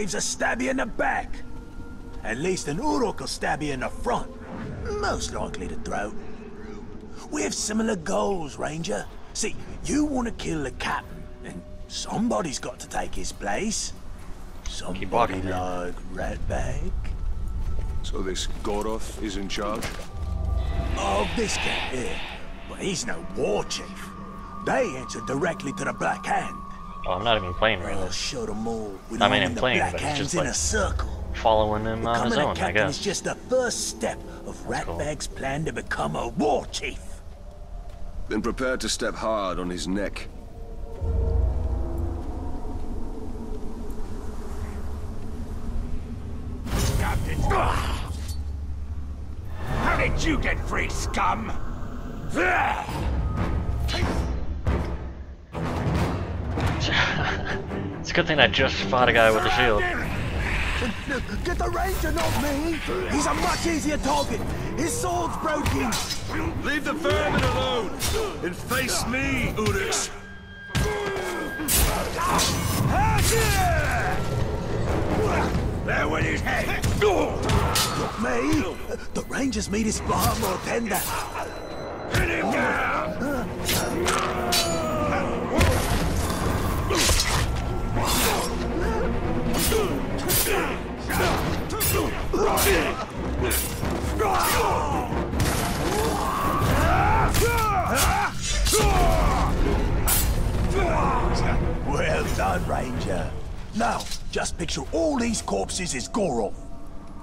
Slaves will stab you in the back. At least an Uruk will stab you in the front. Most likely the throat. We have similar goals, Ranger. See, you want to kill the captain, and somebody's got to take his place. Somebody walking, like Ratbag. So this Gorov is in charge? Of this guy here. But he's no war chief. They answer directly to the Black Hand. Oh, I'm not even playing right I'll now. Oh, show them all. I mean, I'm playing, Black but it's Hands just in like- a circle. Following him on his own, I captain is just the first step of Ratbag's plan to become a war chief. Then prepare to step hard on his neck. Captain. How did you get free, scum? It's a good thing I just fought a guy with a shield. Get the ranger, not me! He's a much easier target! His sword's broken! Leave the vermin alone and face me, Urix. There went his head! Not me! The ranger's meat is far more tender! Hit him down! Well done, Ranger. Now, just picture all these corpses as Gorov.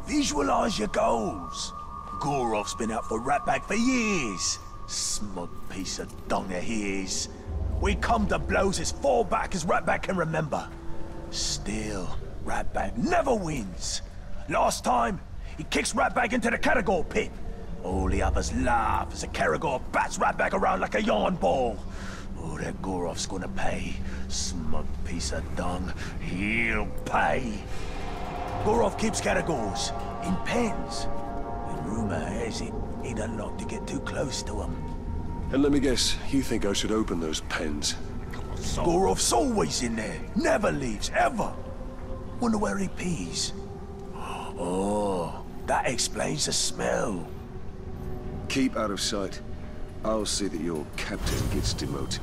Visualize your goals. Gorov's been out for Ratbag for years. Smug piece of dung he is. We come to blows as far back as Ratbag can remember. Still, Ratbag never wins. Last time, he kicks Ratbag into the Caragor pit. All the others laugh as the Caragor bats Ratbag around like a yarn ball. Oh, that Gorov's gonna pay. Smug piece of dung. He'll pay. Gorov keeps Caragors in pens. And rumor has it he doesn't like to get too close to them. And let me guess, you think I should open those pens? Gorov's always in there. Never leaves, ever. Wonder where he pees. Oh, that explains the smell. Keep out of sight. I'll see that your captain gets demoted.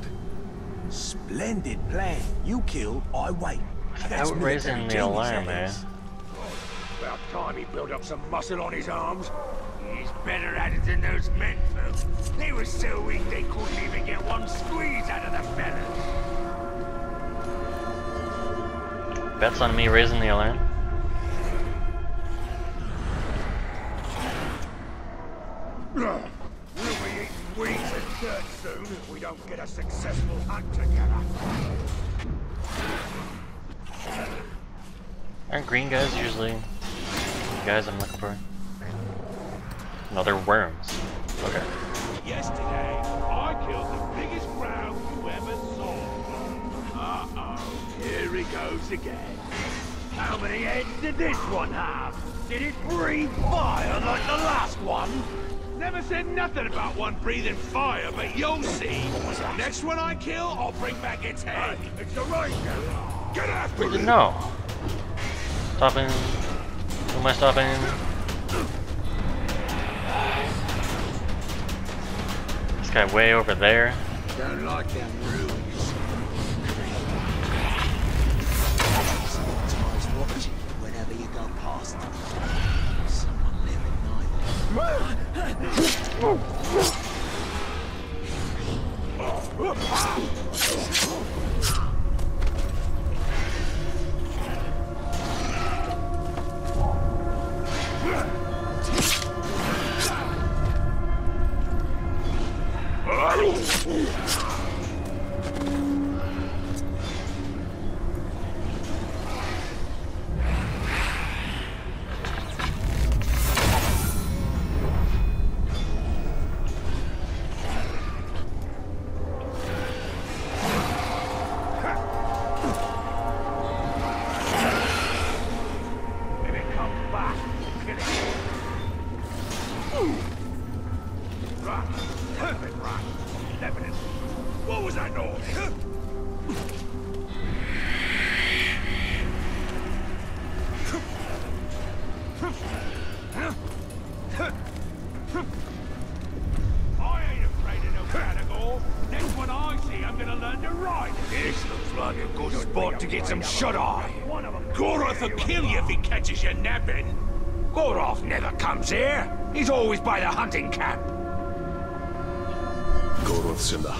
Splendid plan. You kill, I wait. That's Out raising military the alarm, that eh? About time he built up some muscle on his arms. He's better at it than those men folk. They were so weak they couldn't even get one squeeze out of the fellas. Bets on me raising the alarm. We'll be eating weeds and dirt soon if we don't get a successful hunt together. Aren't green guys usually the guys I'm looking for? No, they're worms. Okay. Yesterday, I killed the biggest crowd you ever saw. Uh-oh, here he goes again. How many heads did this one have? Did it breathe fire like the last one? Never said nothing about one breathing fire, but you'll see. Next one I kill, I'll bring back its head. It's the ranger. Get after We it! didn't. Stopping. Who am I stopping? This guy way over there. Don't like them ruins. Oh!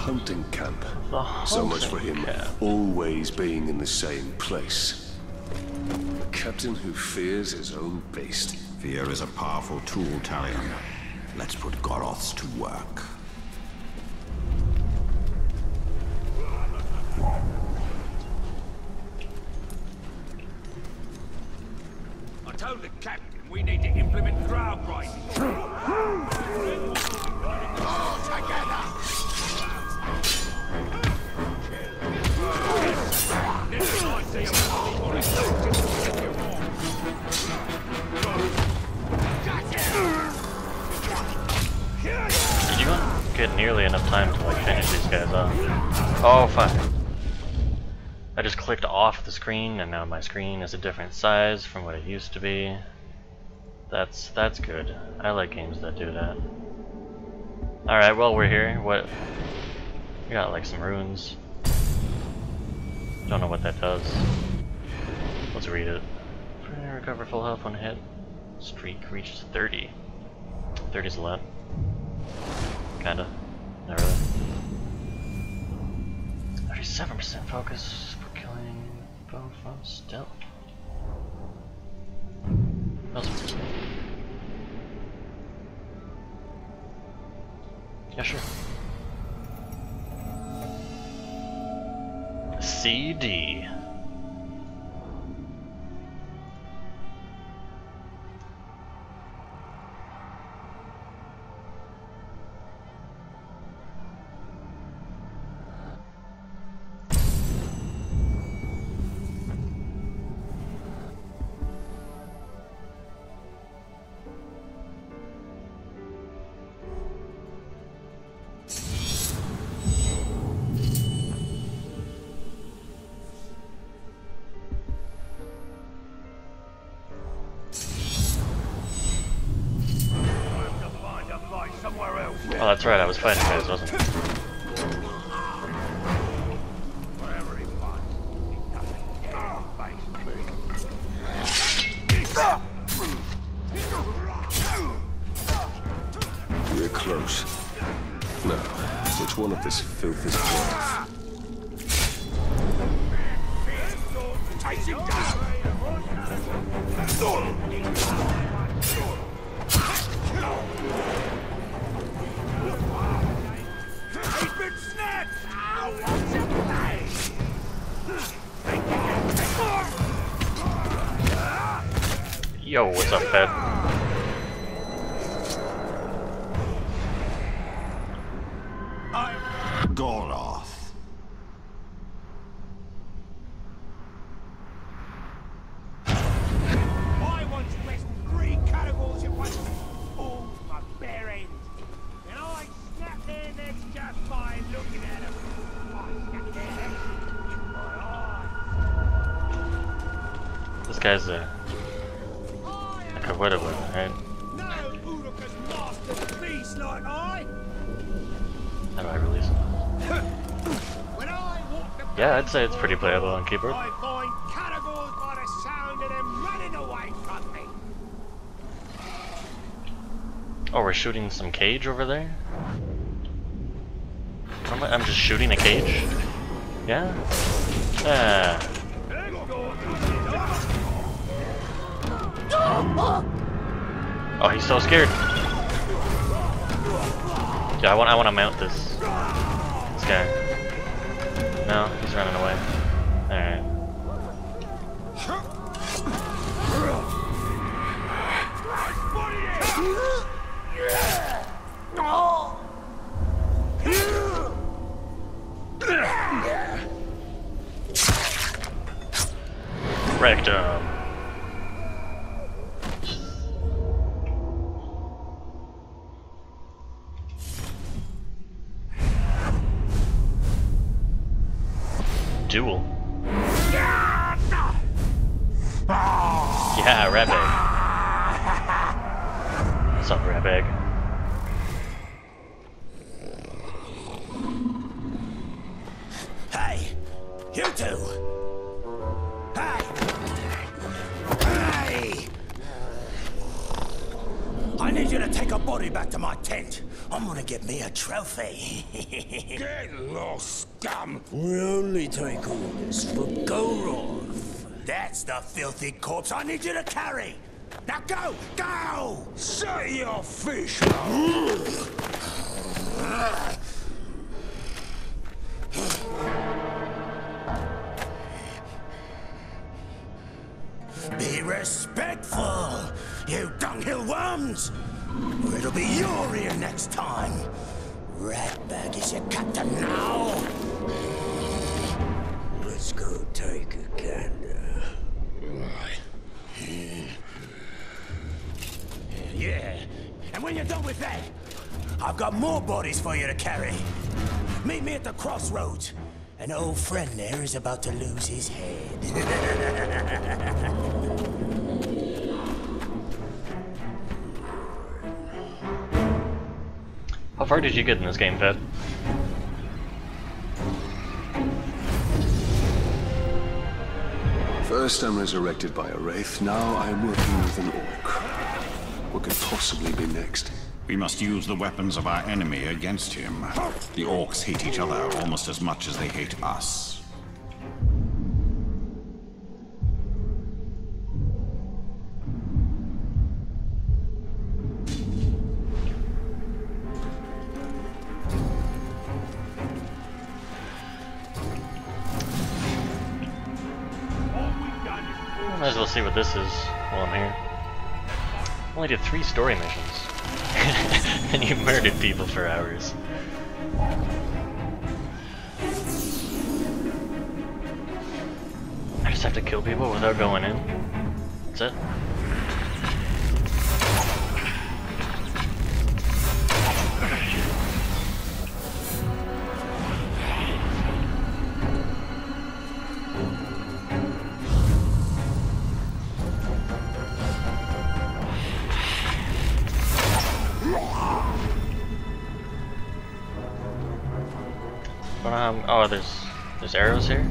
Goroth's in the hunting camp. so much for him always being in the same place. A captain who fears his own beast. Fear is a powerful tool, Talion. Let's put Goroths to work. Clicked off the screen and now my screen is a different size from what it used to be. That's that's good. I like games that do that. Alright, well we're here. What we got like some runes. Don't know what that does. Let's read it. Recover full health when hit. Streak reached 30. 30's a lot. Kinda. Not really. 37% focus both from stealth. Yeah, sure. CD. Right, I was fighting guys, wasn't Yeah, I'd say it's pretty playable on keyboard. I find categories by the sound of them running away from me. Oh, we're shooting some cage over there? I'm, I'm just shooting a cage? Yeah? Ah. Oh, he's so scared. Yeah, I want I want to mount this this guy. No, he's running away. All right. That's the filthy corpse I need you to carry. Now go, go! Say your fish, An old friend there is about to lose his head. How far did you get in this game, Fed? First I'm resurrected by a wraith, now I am working with an orc. What could possibly be next? We must use the weapons of our enemy against him. The orcs hate each other almost as much as they hate us. Might as well see what this is while I'm here. Only did three story missions. And you murdered people for hours. I just have to kill people without going in. That's it. Oh, there's there's arrows here.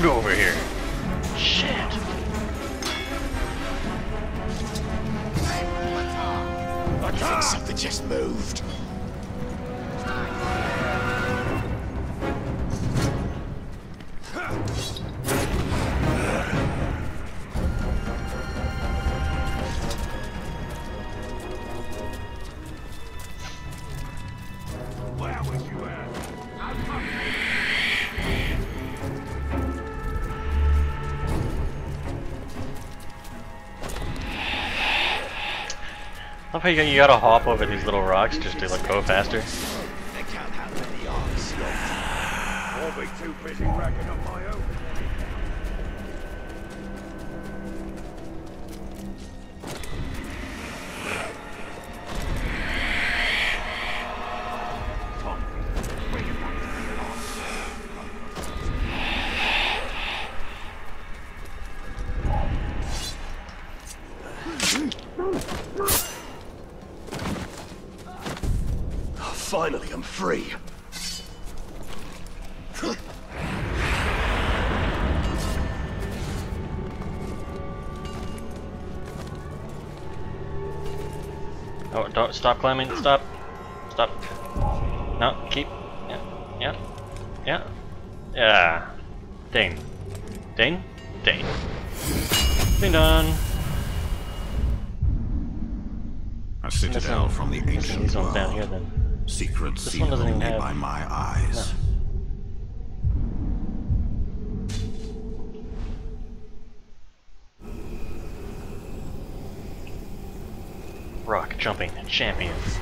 Moved over here. You, you gotta hop over these little rocks just to like go faster. Stop climbing. Stop. Stop. No, keep. Yeah. Yeah. Yeah. Yeah. Dane. Dane? Dane. Ding dong. A citadel from the ancient ones down world. here then. Secrets seen one doesn't even only by my eyes. Rock jumping champions.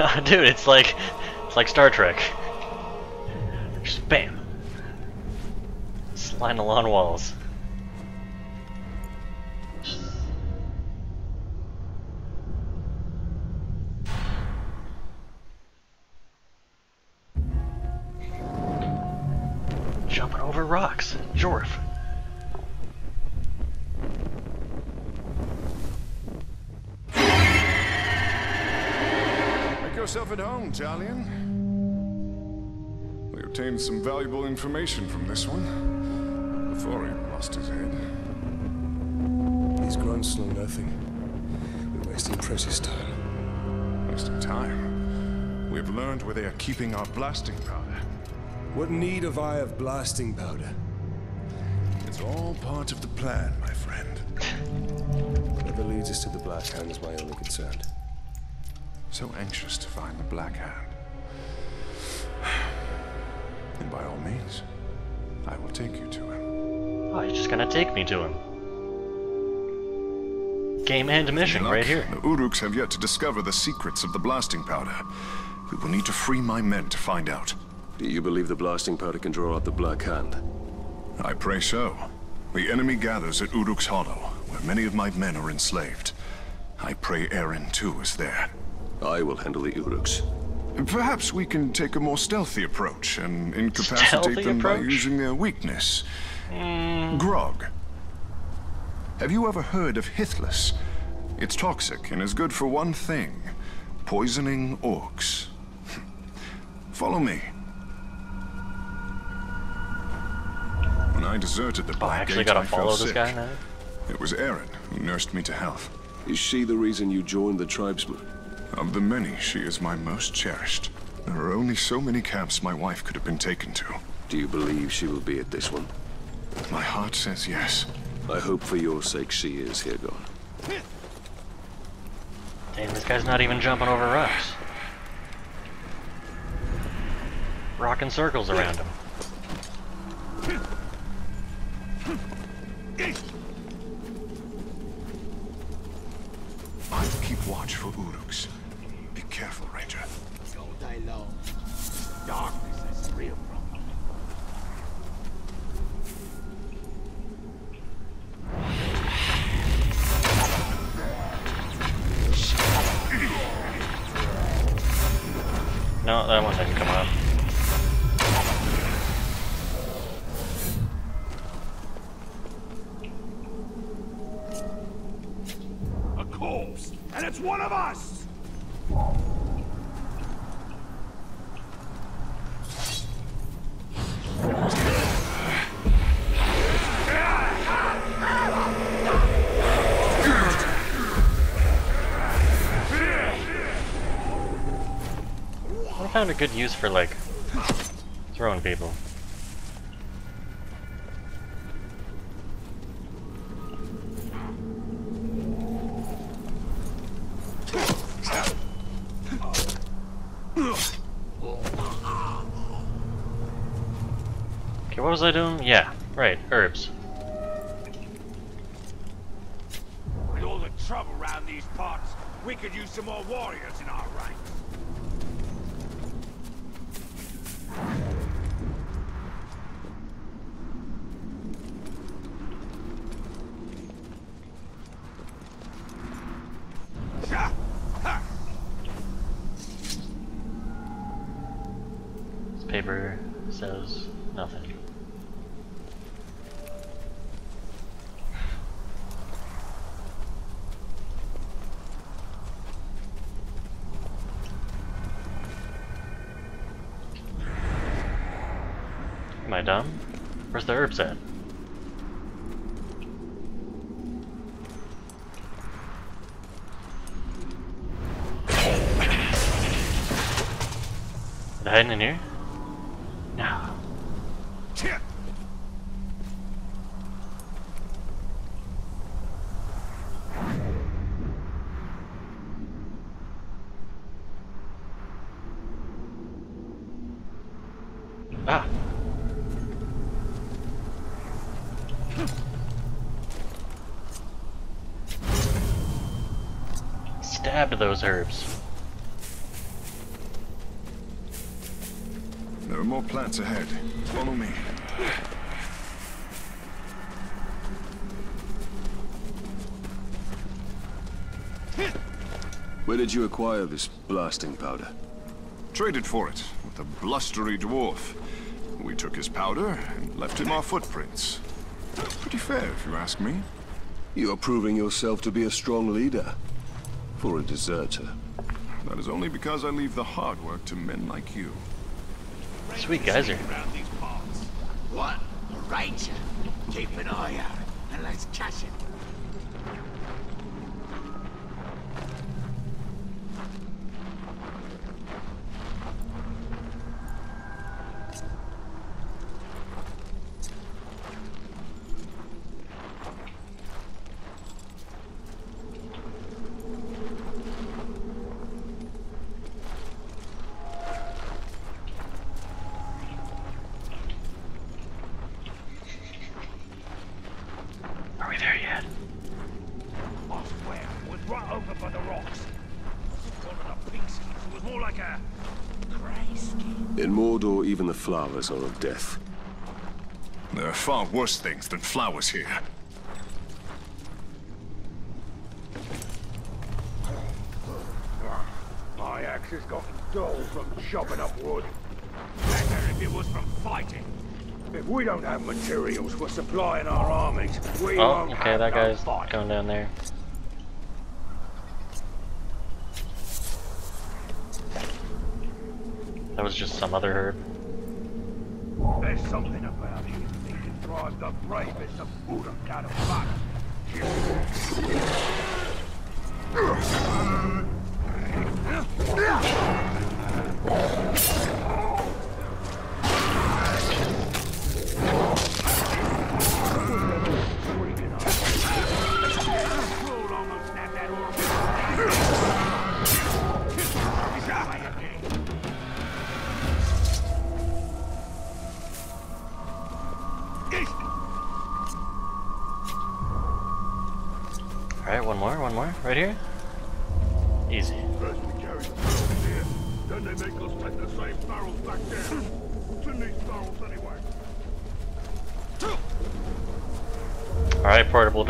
Dude, it's like it's like Star Trek. Just bam. Sliding along walls. Rocks. Jorf. Make yourself at home, Talion. We obtained some valuable information from this one before he lost his head. These grunts know nothing. We're wasting precious time. Wasting time. We've learned where they are keeping our blasting powder. What need have I of blasting powder? It's all part of the plan, my friend. Whatever leads us to the Black Hand is my only concern. So anxious to find the Black Hand. And by all means, I will take you to him. Oh, he's just gonna take me to him. Game end mission Luck, right here. The Uruks have yet to discover the secrets of the blasting powder. We will need to free my men to find out. Do you believe the blasting powder can draw out the Black Hand? I pray so. The enemy gathers at Uruk's Hollow, where many of my men are enslaved. I pray Eren too is there. I will handle the Uruks. Perhaps we can take a more stealthy approach and incapacitate Stealthy them by using their weakness. Hmm. Grog. Have you ever heard of Hithlas? It's toxic and is good for one thing. Poisoning orcs. Follow me. I deserted the Oh, I Black actually Gate, gotta I fell follow this sick. guy now? It was Erin who nursed me to health. Is she the reason you joined the tribesmen? Of the many, she is my most cherished. There are only so many camps my wife could have been taken to. Do you believe she will be at this one? My heart says yes. I hope for your sake she is, here, Hirgon. Damn, this guy's not even jumping over rocks. Rocking circles around him. I'll keep watch for Uruks. Be careful, Ranger. All day long. Darkness is real problem. No, that one didn't come up. One of us! I found a good use for like throwing people. Okay, what was I doing? Yeah, right, herbs. With all the trouble around these parts, we could use some more warriors in our ranks. Ha! Ha! This paper says nothing. Am I dumb? Is it hiding in here? No. Ah. Stabbed those herbs. There are more plants ahead. Follow me. Where did you acquire this blasting powder? Traded for it with a blustery dwarf. We took his powder and left him our footprints. Pretty fair, if you ask me. You are proving yourself to be a strong leader. For a deserter. That is only because I leave the hard work to men like you. Sweet geyser. Around these parts. What? A ranger? Keep an eye out, and let's catch him. Are we there yet? I swear, it was right over by the rocks. One of the pink skins. It was more like a grey skin. In Mordor, even the flowers are of death. There are far worse things than flowers here. My axe has gotten dull from chopping up wood. Better if it was from fighting. If we don't have materials for supplying our armies, we oh, won't okay, have that no guy's fight. going down there. That was just some other something about him that can drive the bravest of Uruk out of luck.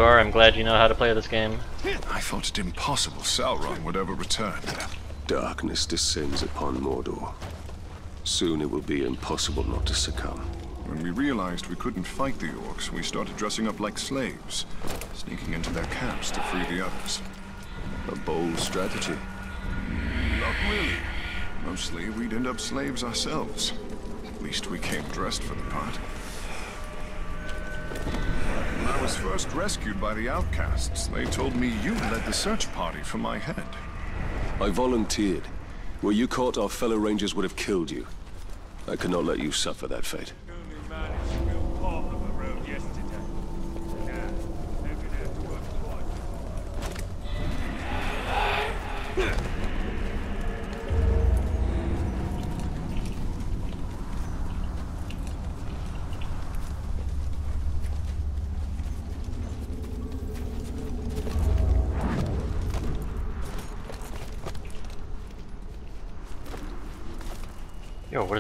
Alright, I'm glad you know how to play this game. I thought it impossible Sauron would ever return. Darkness descends upon Mordor. Soon it will be impossible not to succumb. When we realized we couldn't fight the orcs, we started dressing up like slaves, sneaking into their camps to free the others. A bold strategy. Not really. Mostly, we'd end up slaves ourselves. At least we came dressed for the part. Was first rescued by the outcasts, they told me you led the search party for my head. I volunteered. Were you caught, our fellow rangers would have killed you. I could not let you suffer that fate.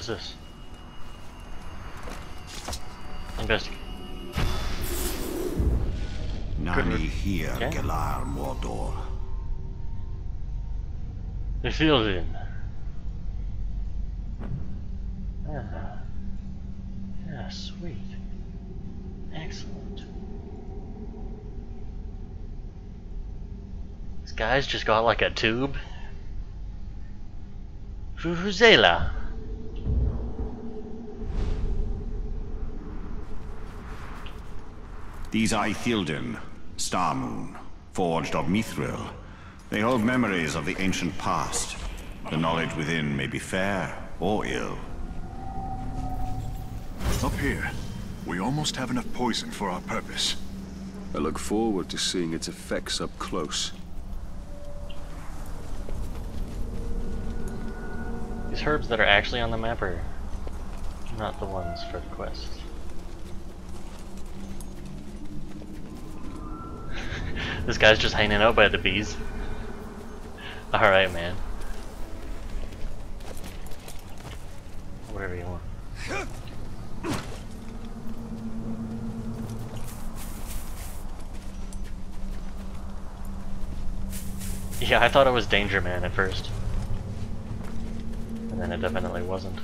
Is this? Investigate. Nani here, Okay. Galar Mordor. The field in. Ah. Yeah, sweet. Excellent. This guy's just got like a tube. Vuvuzela. These Ithildin, Star Moon, forged of Mithril. They hold memories of the ancient past. The knowledge within may be fair or ill. Up here, we almost have enough poison for our purpose. I look forward to seeing its effects up close. These herbs that are actually on the map are not the ones for the quest. This guy's just hanging out by the bees. Alright, man. Whatever you want. Yeah, I thought it was Danger Man at first. And then it definitely wasn't.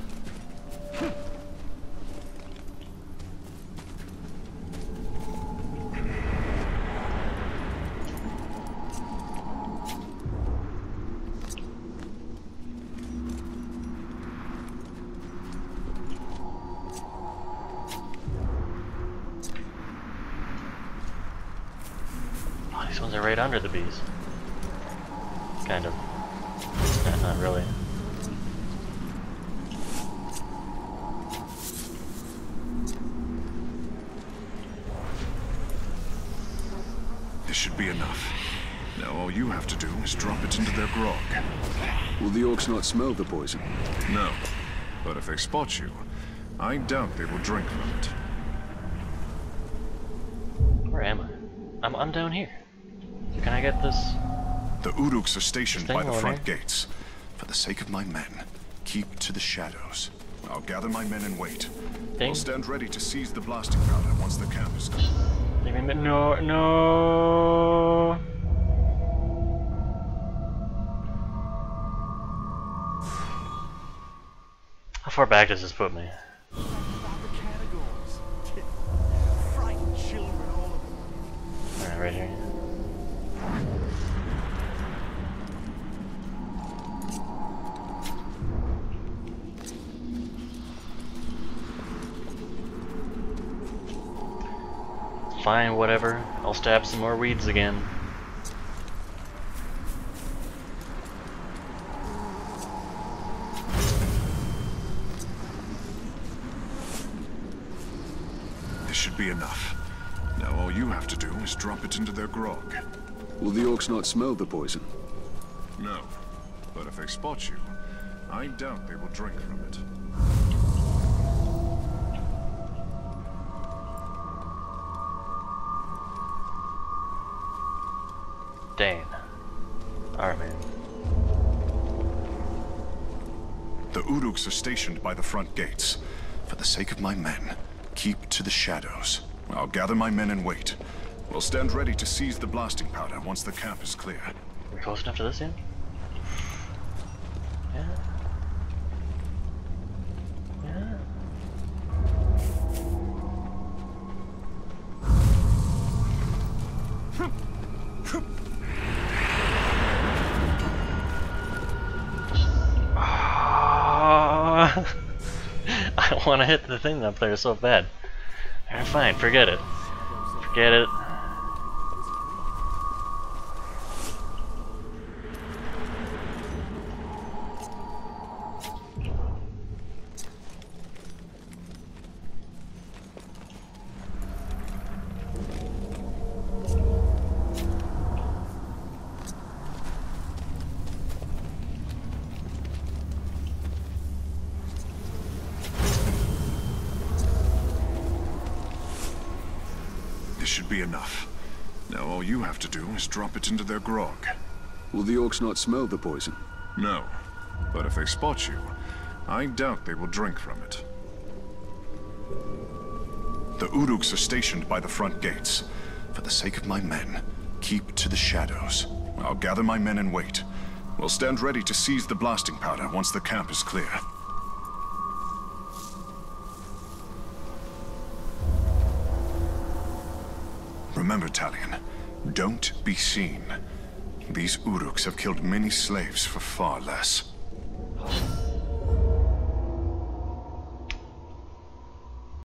These ones are right under the bees. Kind of. Nah, not really. This should be enough. Now all you have to do is drop it into their grog. Will the orcs not smell the poison? No. But if they spot you, I doubt they will drink from it. Where am I? I'm, I'm down here. Can I get this? The Uruks are stationed by the front over. gates. For the sake of my men, keep to the shadows. I'll gather my men and wait. Ding. We'll stand ready to seize the blasting powder once the camp is done. Leave me- No, no. far back does this put me? Fine, whatever. I'll stab some more weeds again. This should be enough. Now all you have to do is drop it into their grog. Will the orcs not smell the poison? No. But if they spot you, I doubt they will drink from it. Are stationed by the front gates. For the sake of my men, keep to the shadows. I'll gather my men and wait. We'll stand ready to seize the blasting powder once the camp is clear. We're close enough to this yet? Want to hit the thing up there so bad. Alright, fine, forget it. Forget it. Into their grog. Will the orcs not smell the poison? No. But if they spot you, I doubt they will drink from it. The Uruks are stationed by the front gates. For the sake of my men, keep to the shadows. I'll gather my men and wait. We'll stand ready to seize the blasting powder once the camp is clear. Remember, Talion, don't be seen. These Uruks have killed many slaves for far less.